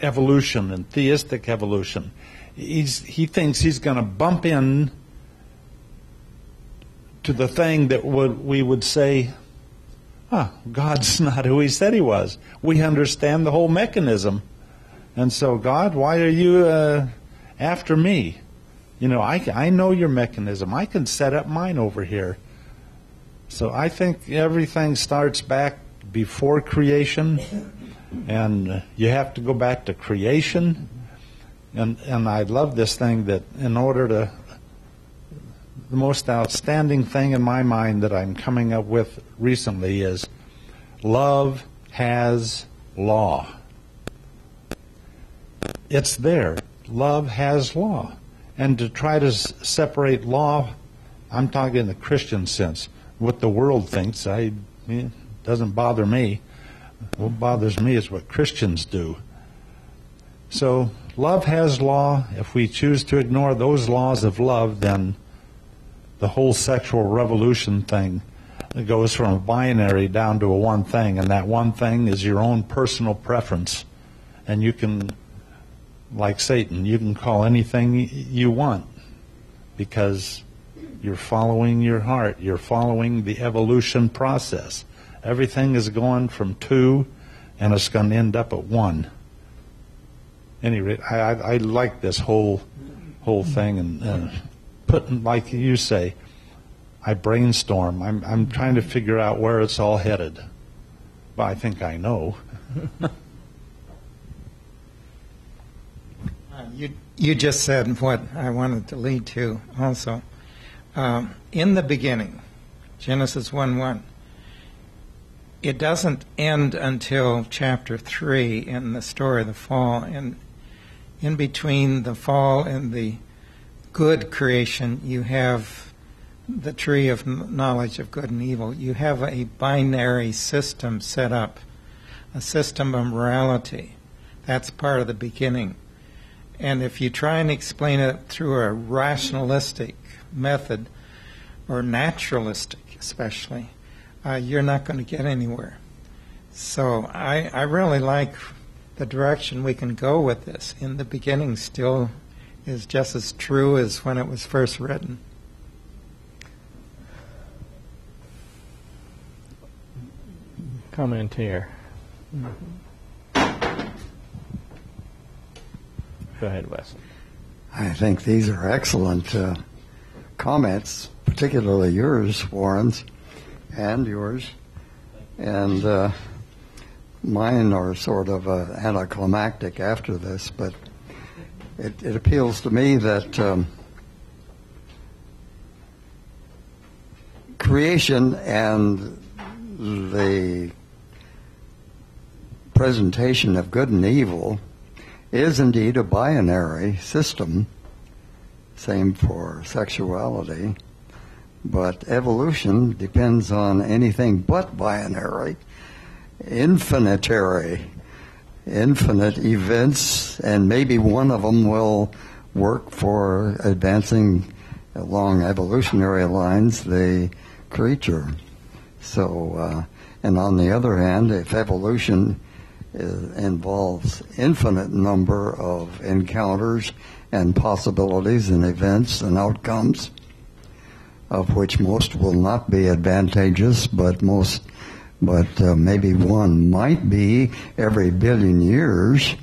evolution and theistic evolution, he's, he thinks he's going to bump in to the thing that would, we would say, huh, God's (laughs) not who he said he was. We understand the whole mechanism. And so, God, why are you uh, after me? You know, I, I know your mechanism. I can set up mine over here. So I think everything starts back before creation, and you have to go back to creation. And, and I love this thing that in order to, the most outstanding thing in my mind that I'm coming up with recently is love has law. It's there. Love has law. And to try to s- separate law, I'm talking in the Christian sense, what the world thinks, I it doesn't bother me. What bothers me is what Christians do. So love has law. If we choose to ignore those laws of love, then the whole sexual revolution thing goes from a binary down to a one thing, and that one thing is your own personal preference. And you can, like Satan, you can call anything you want because you're following your heart. You're following the evolution process. Everything is going from two, and it's going to end up at one. Any rate, I, I, I like this whole whole thing, and uh, putting like you say, I brainstorm. I'm I'm trying to figure out where it's all headed. But I think I know. (laughs) Uh, You, you just said what I wanted to lead to also. Um, in the beginning, Genesis 1 1, it doesn't end until chapter 3 in the story of the fall. And in between the fall and the good creation, you have the tree of knowledge of good and evil. You have a binary system set up, a system of morality. That's part of the beginning. And if you try and explain it through a rationalistic method, or naturalistic especially, uh, you're not going to get anywhere. So I, I really like the direction we can go with this. In the beginning, still is just as true as when it was first written. Comment here. Go ahead, Wes. I think these are excellent uh, comments, particularly yours, Warren's, and yours. And uh, mine are sort of uh, anticlimactic after this, but it, it appeals to me that um, creation and the presentation of good and evil is indeed a binary system. Same for sexuality. But evolution depends on anything but binary, infinitary, infinite events, and maybe one of them will work for advancing along evolutionary lines the creature. So, uh, and on the other hand, if evolution uh, involves infinite number of encounters and possibilities and events and outcomes, of which most will not be advantageous, but most, but uh, maybe one might be every billion years.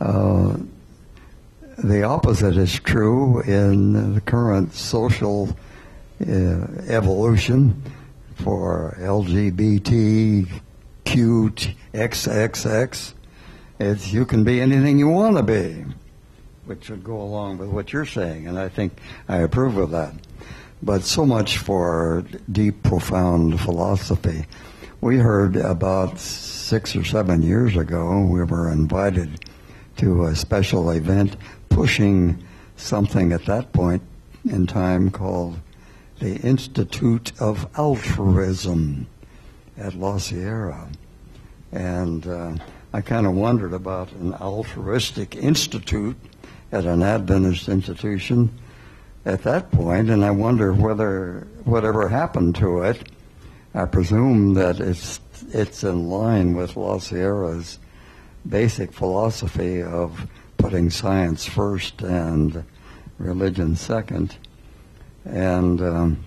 Uh, the opposite is true in the current social uh, evolution for LGBTQXXX. It's you can be anything you want to be, which would go along with what you're saying, and I think I approve of that. But so much for deep, profound philosophy. We heard about six or seven years ago, we were invited to a special event pushing something at that point in time called the Institute of Altruism. at La Sierra. And uh, I kind of wondered about an altruistic institute at an Adventist institution at that point, and I wonder whether whatever happened to it. I presume that it's it's in line with La Sierra's basic philosophy of putting science first and religion second. And um,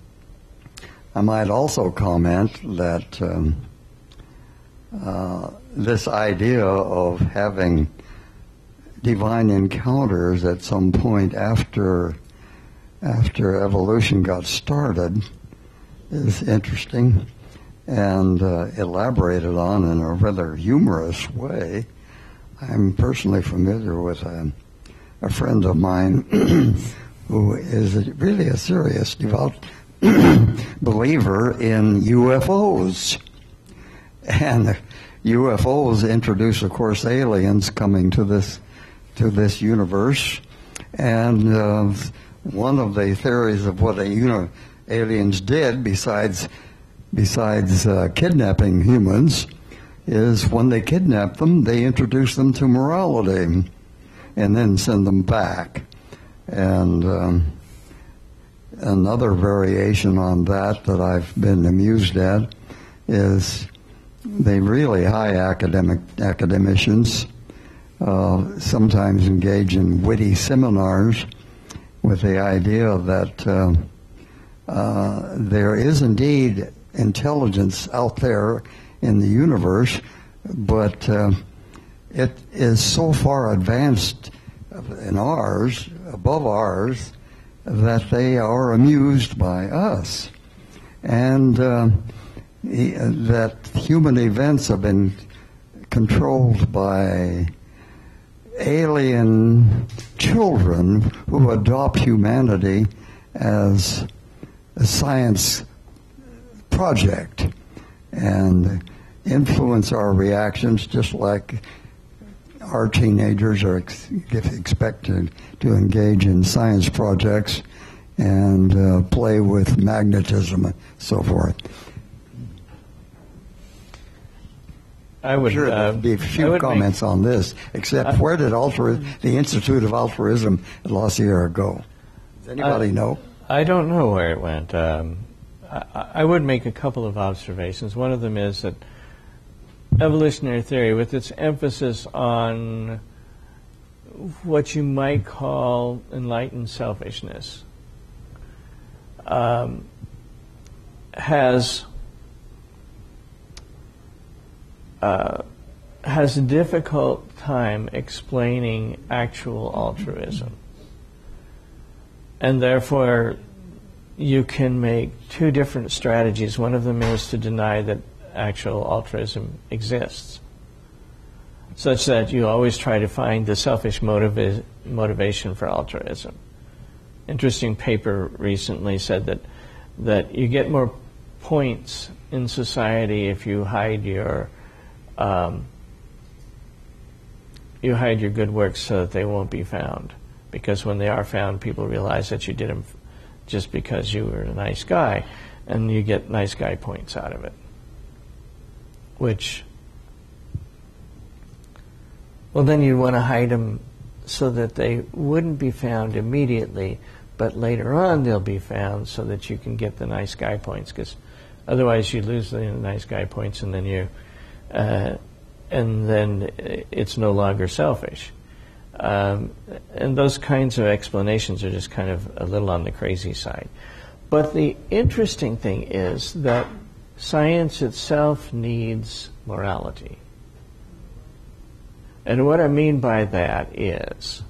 I might also comment that um, uh, this idea of having divine encounters at some point after after evolution got started is interesting and uh, elaborated on in a rather humorous way. I'm personally familiar with a, a friend of mine (clears throat) who is really a serious, devout (clears throat) believer in UFOs. And UFOs introduce, of course, aliens coming to this to this universe, and uh, one of the theories of what a, you know, aliens did, besides besides uh, kidnapping humans, is when they kidnap them, they introduce them to morality, and then send them back. And um, another variation on that that I've been amused at is they really high academic academicians uh, sometimes engage in witty seminars with the idea that uh, uh, there is indeed intelligence out there in the universe, but uh, it is so far advanced in ours, above ours, that they are amused by us. And uh, that human events have been controlled by alien children who adopt humanity as a science project and influence our reactions just like our teenagers are ex- expected to engage in science projects and uh, play with magnetism and so forth. I would sure uh, be a few comments make, on this, except uh, where did Alter- the Institute of Altruism at La Sierra go? Does anybody know? I don't know where it went. Um, I, I, would make a couple of observations. One of them is that evolutionary theory, with its emphasis on what you might call enlightened selfishness, um, has uh, has a difficult time explaining actual altruism. And therefore, you can make two different strategies. One of them is to deny that actual altruism exists, such that you always try to find the selfish motiva- motivation for altruism. Interesting paper recently said that that you get more points in society if you hide your um, you hide your good works so that they won't be found. Because when they are found, people realize that you did them just because you were a nice guy, and you get nice guy points out of it. Which, well, then you'd want to hide them so that they wouldn't be found immediately, but later on they'll be found so that you can get the nice guy points. Because otherwise, you lose the nice guy points, and then you uh, and then it's no longer selfish. Um, and those kinds of explanations are just kind of a little on the crazy side. But the interesting thing is that science itself needs morality. And what I mean by that is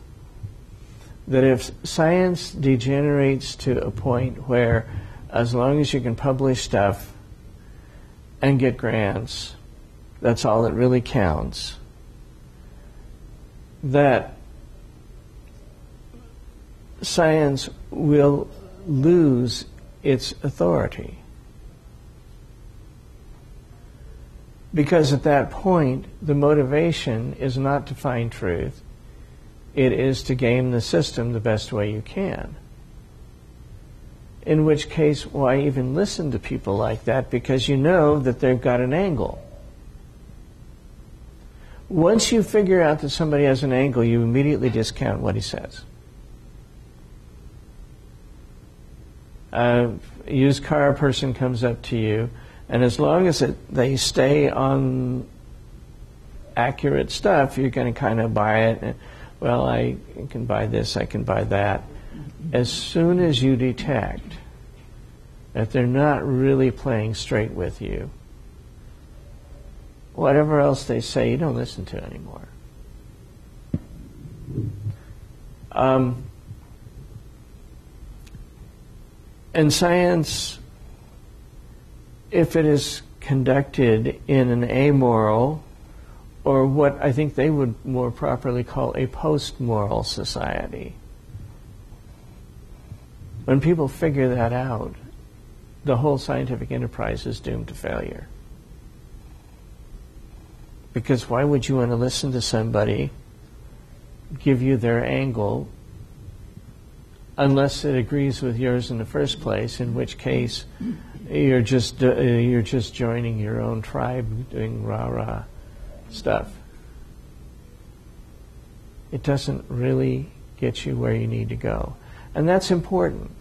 that if science degenerates to a point where, as long as you can publish stuff and get grants, that's all that really counts, that science will lose its authority. Because at that point, the motivation is not to find truth, it is to game the system the best way you can. In which case, why even listen to people like that? Because you know that they've got an angle. Once you figure out that somebody has an angle, you immediately discount what he says. A used car person comes up to you, and as long as it, they stay on accurate stuff, you're going to kind of buy it. And, well, I can buy this, I can buy that. As soon as you detect that they're not really playing straight with you, whatever else they say, you don't listen to anymore. Um, and science, if it is conducted in an amoral, or what I think they would more properly call a post moral society, when people figure that out, the whole scientific enterprise is doomed to failure. Because why would you want to listen to somebody give you their angle unless it agrees with yours in the first place, in which case you're just uh, you're just joining your own tribe doing rah rah stuff. It doesn't really get you where you need to go, and that's important.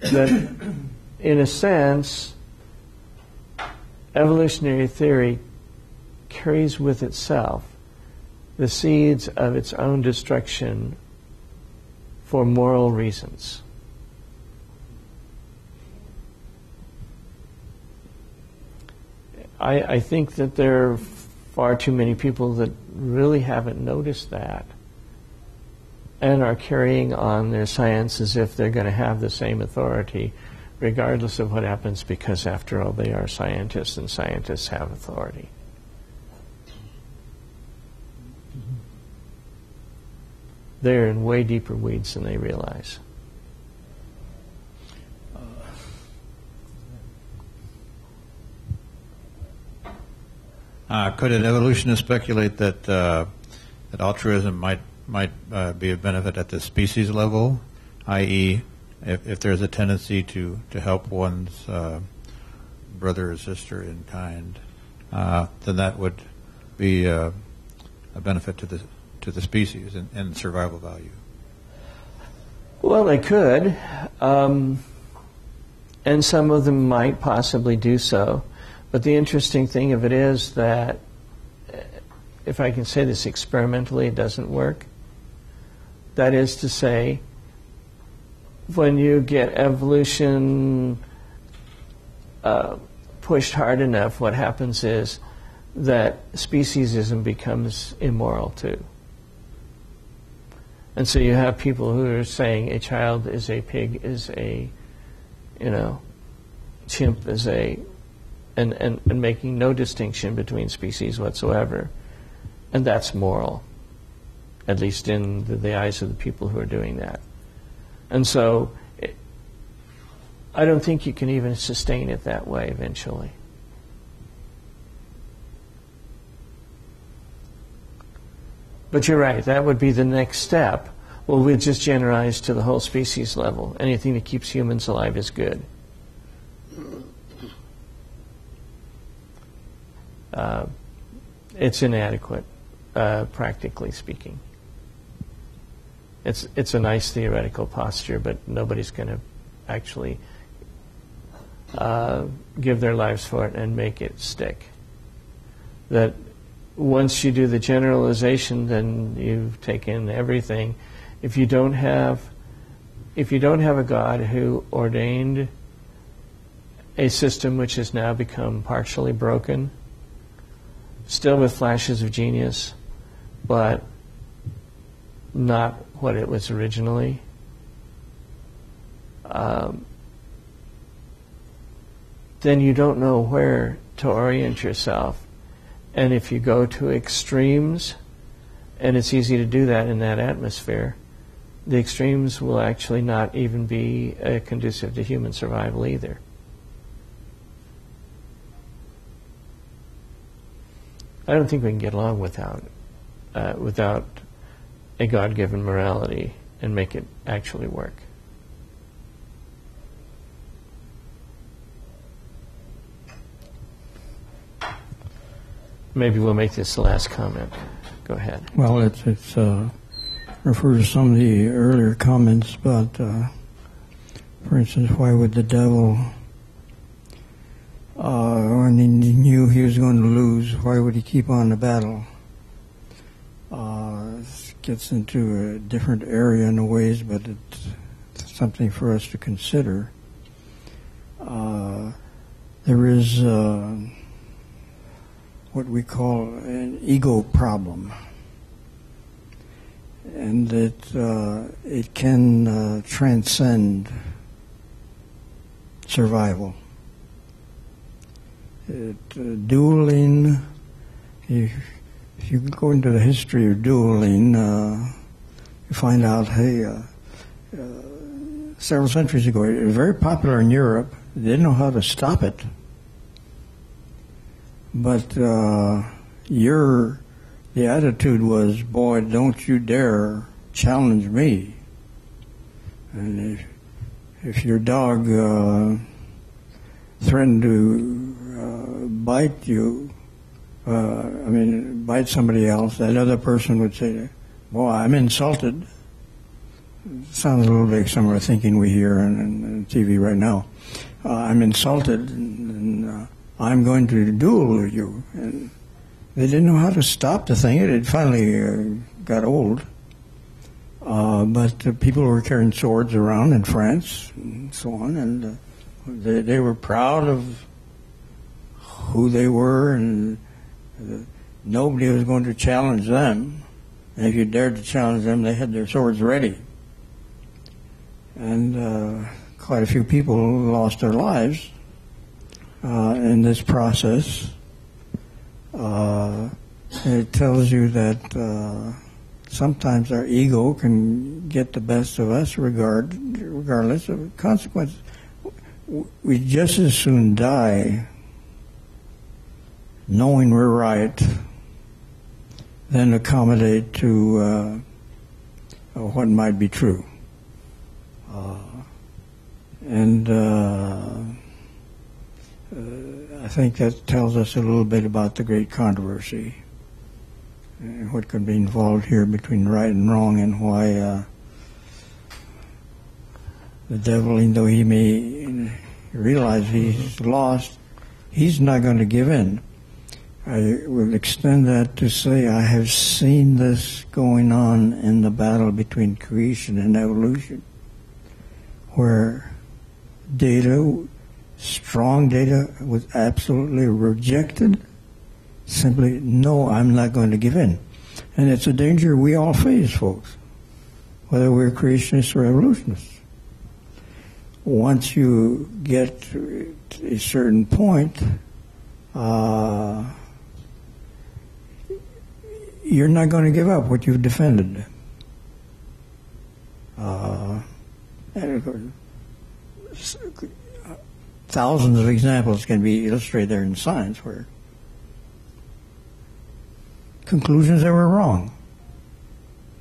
That, in a sense, evolutionary theory carries with itself the seeds of its own destruction for moral reasons. I, I, think that there are far too many people that really haven't noticed that and are carrying on their science as if they're going to have the same authority regardless of what happens because after all they are scientists and scientists have authority. They're in way deeper weeds than they realize. Uh, could an evolutionist speculate that uh, that altruism might might uh, be a benefit at the species level, i.e., if, if there's a tendency to, to help one's uh, brother or sister in kind, uh, then that would be a benefit to the to the species and, and survival value? Well, they could, um, and some of them might possibly do so. But the interesting thing of it is that, if I can say this experimentally, it doesn't work. That is to say, when you get evolution uh, pushed hard enough, what happens is that speciesism becomes immoral too. And so you have people who are saying a child is a pig, is a, you know, chimp is a, and, and, and making no distinction between species whatsoever. And that's moral, at least in the, the eyes of the people who are doing that. And so it, I don't think you can even sustain it that way eventually. But you're right, that would be the next step. Well, we'd just generalize to the whole species level. Anything that keeps humans alive is good. Uh, it's inadequate, uh, practically speaking. It's it's a nice theoretical posture, but nobody's going to actually uh, give their lives for it and make it stick. That once you do the generalization, then you take in everything. If you don't have, if you don't have a God who ordained a system which has now become partially broken, still with flashes of genius, but not what it was originally. Um, then you don't know where to orient yourself and if you go to extremes, and it's easy to do that in that atmosphere, the extremes will actually not even be uh, conducive to human survival either. I don't think we can get along without uh, without a God-given morality and make it actually work. Maybe we'll make this the last comment. Go ahead. Well, it's it's uh, refers to some of the earlier comments about, uh, for instance, why would the devil, uh, when he knew he was going to lose, why would he keep on the battle? Uh, gets into a different area in a ways, but it's something for us to consider. Uh, there is. Uh, what we call an ego problem, and that uh, it can uh, transcend survival. It, uh, dueling, if, if, you go into the history of dueling, uh, you find out, hey, uh, uh, several centuries ago, it was very popular in Europe. They didn't know how to stop it but uh, your the attitude was, boy, don't you dare challenge me. And if, if your dog uh, threatened to uh, bite you, uh, I mean, bite somebody else, that other person would say, boy, I'm insulted. sounds a little bit some of the thinking we hear on, on TV right now. Uh, I'm insulted. And, and uh, I'm going to duel you. And they didn't know how to stop the thing. It finally uh, got old. Uh, but uh, people were carrying swords around in France and so on, and uh, they, they were proud of who they were, and uh, nobody was going to challenge them. And if you dared to challenge them, they had their swords ready. And uh, quite a few people lost their lives uh, in this process. Uh, it tells you that uh, sometimes our ego can get the best of us, regard, regardless of consequences. We just as soon die knowing we're right than accommodate to uh, what might be true. Uh, and uh, I think that tells us a little bit about the great controversy and what could be involved here between right and wrong and why uh, the devil, even though he may realize he's lost, he's not going to give in. I will extend that to say I have seen this going on in the battle between creation and evolution, where data strong data was absolutely rejected. Simply, no, I'm not going to give in. And it's a danger we all face, folks, whether we're creationists or evolutionists. Once you get to a certain point, uh, you're not going to give up what you've defended. Uh, thousands of examples can be illustrated there in science where conclusions that were wrong.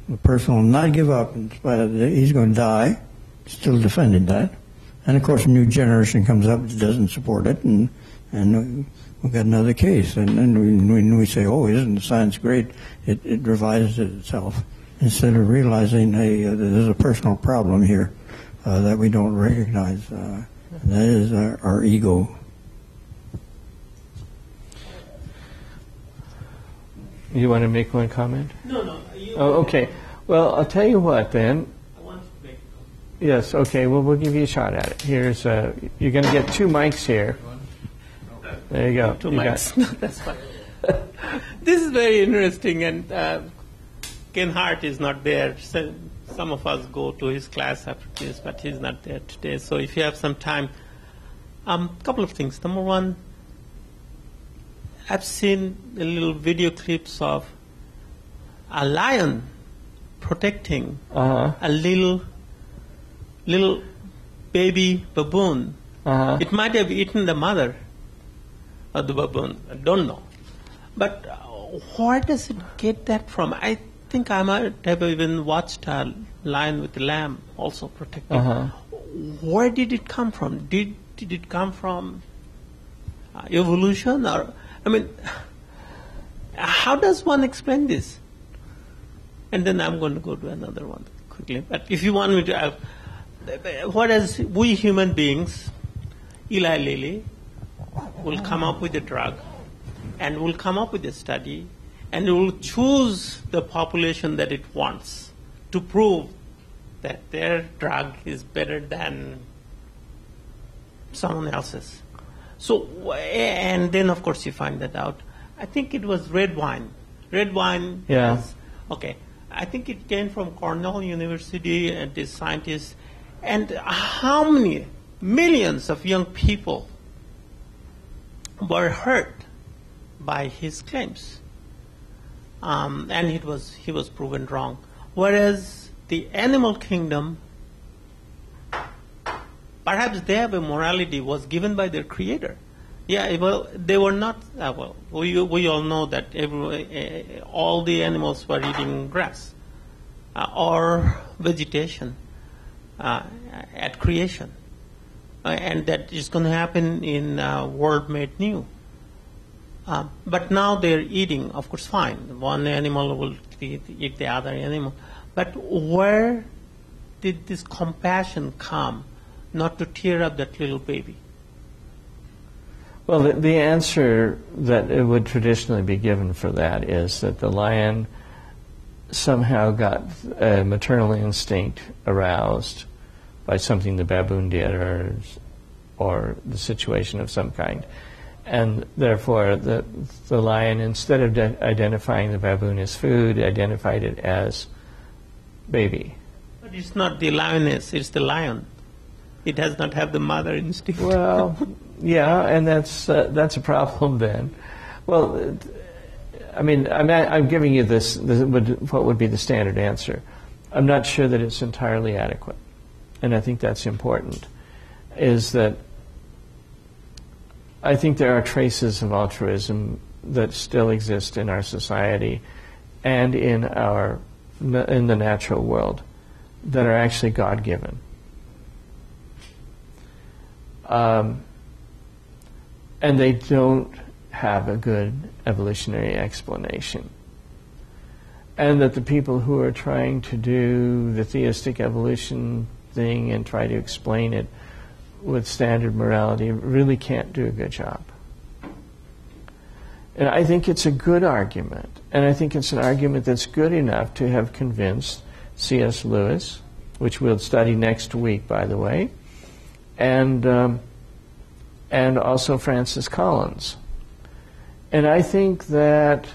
The person will not give up in spite of the, he's going to die, still defending that. And of course, a new generation comes up that doesn't support it, and and we've got another case. And then when we say, "Oh, isn't the science great?" It, it revises itself instead of realizing, "Hey, uh, there's a personal problem here uh, that we don't recognize." Uh, that is our, our ego. You want to make one comment? No, no. You Oh, okay. Well, I'll tell you what then. I want to make Yes, okay. Well, we'll give you a shot at it. Here's uh, you're going to get two mics here. There you go. two You mics. (laughs) No, that's fine. (laughs) this is very interesting, and uh, Ken Hart is not there. So some of us go to his class after this, but he's not there today. So if you have some time, a um, couple of things. Number one, I've seen a little video clips of a lion protecting Uh-huh. a little little baby baboon. Uh-huh. It might have eaten the mother of the baboon. I don't know. But uh, where does it get that from? I think I might have even watched a lion with a lamb also protecting. Uh-huh. Where did it come from? Did did it come from uh, evolution or I mean (sighs) how does one explain this? And then I'm going to go to another one quickly. But if you want me to, uh, whereas we human beings, Eli Lilly will come up with a drug and will come up with a study and it will choose the population that it wants to prove that their drug is better than someone else's. So, and then of course you find that out. I think it was red wine. Red wine. Yeah. Was, okay. I think it came from Cornell University and the scientists. And how many millions of young people were hurt by his claims? Um, and it was he was proven wrong. Whereas the animal kingdom, perhaps their morality was given by their creator. Yeah, well, they were not. Uh, well, we, we all know that every, uh, all the animals were eating grass uh, or vegetation uh, at creation, uh, and that is going to happen in world made new. Uh, but now they're eating, of course, fine. One animal will eat, eat the other animal. But where did this compassion come not to tear up that little baby? Well, the, the answer that it would traditionally be given for that is that the lion somehow got a maternal instinct aroused by something the baboon did or, or the situation of some kind and therefore the, the lion, instead of de- identifying the baboon as food, identified it as baby. But it's not the lioness, it's the lion. It does not have the mother instinct. Well, yeah, and that's uh, that's a problem then. Well, I mean, I'm, I'm giving you this, this would, what would be the standard answer. I'm not sure that it's entirely adequate, and I think that's important. Is that I think there are traces of altruism that still exist in our society and in our in the natural world that are actually God given. Um, and they don't have a good evolutionary explanation. And that the people who are trying to do the theistic evolution thing and try to explain it with standard morality really can't do a good job. And I think it's a good argument. And I think it's an argument that's good enough to have convinced C.S. Lewis, which we'll study next week, by the way, and, um, and also Francis Collins. And I think that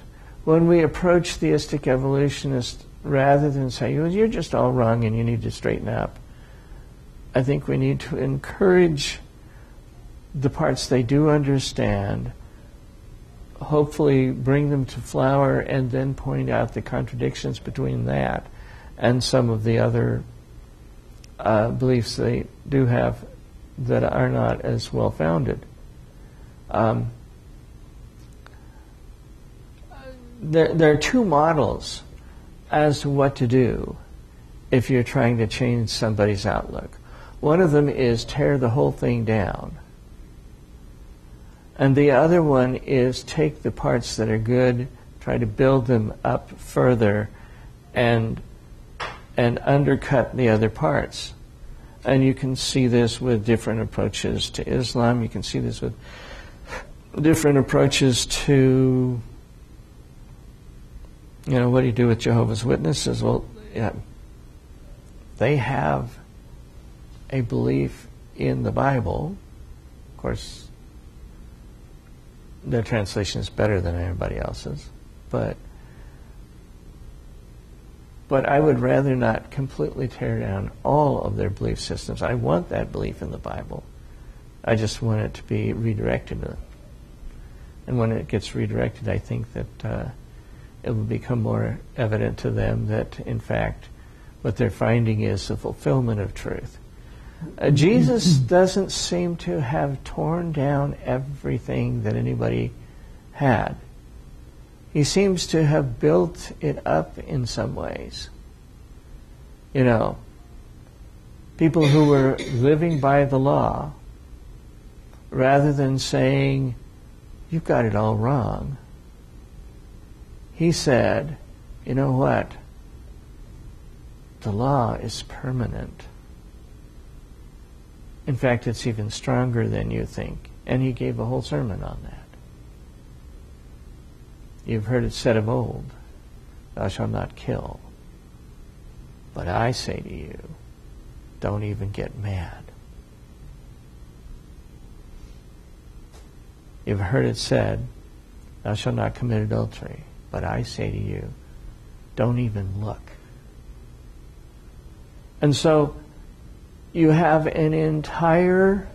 when we approach theistic evolutionists, rather than say, well, you're just all wrong and you need to straighten up, I think we need to encourage the parts they do understand, hopefully bring them to flower, and then point out the contradictions between that and some of the other uh, beliefs they do have that are not as well founded. Um, there, there are two models as to what to do if you're trying to change somebody's outlook. One of them is tear the whole thing down. And the other one is take the parts that are good, try to build them up further, and and undercut the other parts. And you can see this with different approaches to Islam. You can see this with different approaches to, you know, what do you do with Jehovah's Witnesses? Well, yeah, they have a belief in the Bible. Of course, their translation is better than everybody else's, but but I would rather not completely tear down all of their belief systems. I want that belief in the Bible. I just want it to be redirected. And when it gets redirected, I think that uh, it will become more evident to them that, in fact, what they're finding is the fulfillment of truth. Uh, Jesus doesn't seem to have torn down everything that anybody had. He seems to have built it up in some ways. You know, people who were living by the law, rather than saying, you've got it all wrong, he said, you know what? The law is permanent. In fact, it's even stronger than you think. And he gave a whole sermon on that. You've heard it said of old, Thou shalt not kill. But I say to you, don't even get mad. You've heard it said, Thou shalt not commit adultery. But I say to you, don't even look. And so you have an entire.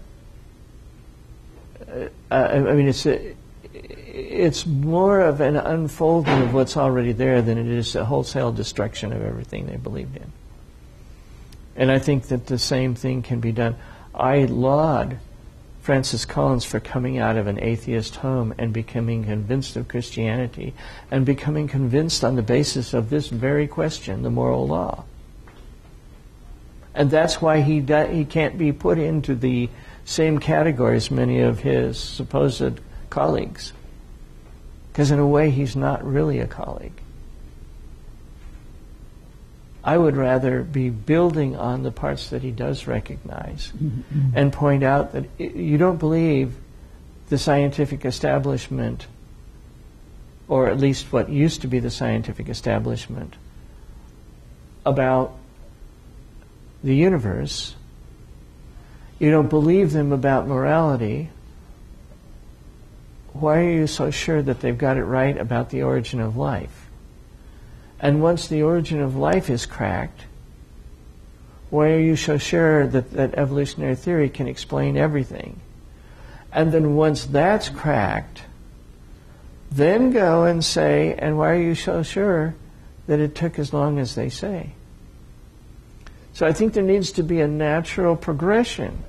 Uh, I mean, it's a, it's more of an unfolding of what's already there than it is a wholesale destruction of everything they believed in. And I think that the same thing can be done. I laud Francis Collins for coming out of an atheist home and becoming convinced of Christianity and becoming convinced on the basis of this very question, the moral law. And that's why he, he can't be put into the same category as many of his supposed colleagues. Because in a way, he's not really a colleague. I would rather be building on the parts that he does recognize mm-hmm. and point out that you don't believe the scientific establishment, or at least what used to be the scientific establishment, about the universe. You don't believe them about morality. Why are you so sure that they've got it right about the origin of life? And once the origin of life is cracked, why are you so sure that, that evolutionary theory can explain everything? And then once that's cracked, then go and say, and why are you so sure that it took as long as they say? So I think there needs to be a natural progression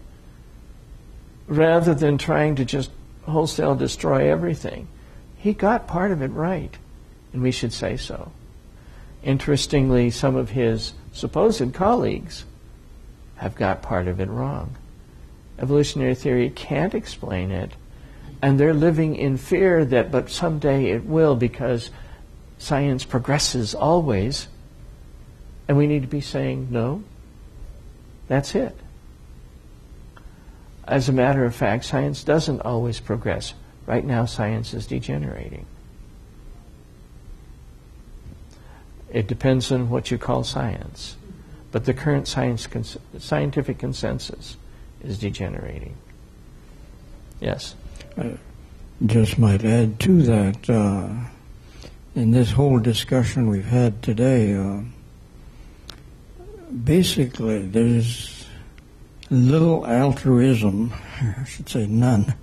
rather than trying to just wholesale destroy everything. He got part of it right, and we should say so. Interestingly, some of his supposed colleagues have got part of it wrong. Evolutionary theory can't explain it, and they're living in fear that, but someday it will because science progresses always. And we need to be saying, no, that's it. As a matter of fact, science doesn't always progress. Right now, science is degenerating. It depends on what you call science. But the current science cons- scientific consensus is degenerating. Yes? I just might add to that, uh, in this whole discussion we've had today, uh, basically, there's little altruism, I should say none,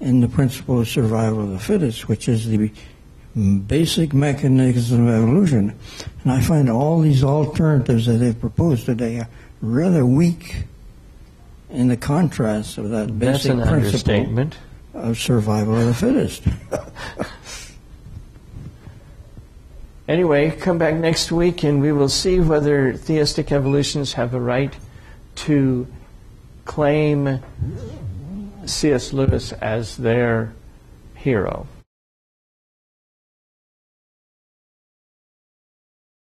in the principle of survival of the fittest, which is the basic mechanism of evolution. And I find all these alternatives that they've proposed today are rather weak in the contrast of that basic principle of survival of the fittest. (laughs) Anyway, come back next week and we will see whether theistic evolutionists have a right to claim C.S. Lewis as their hero.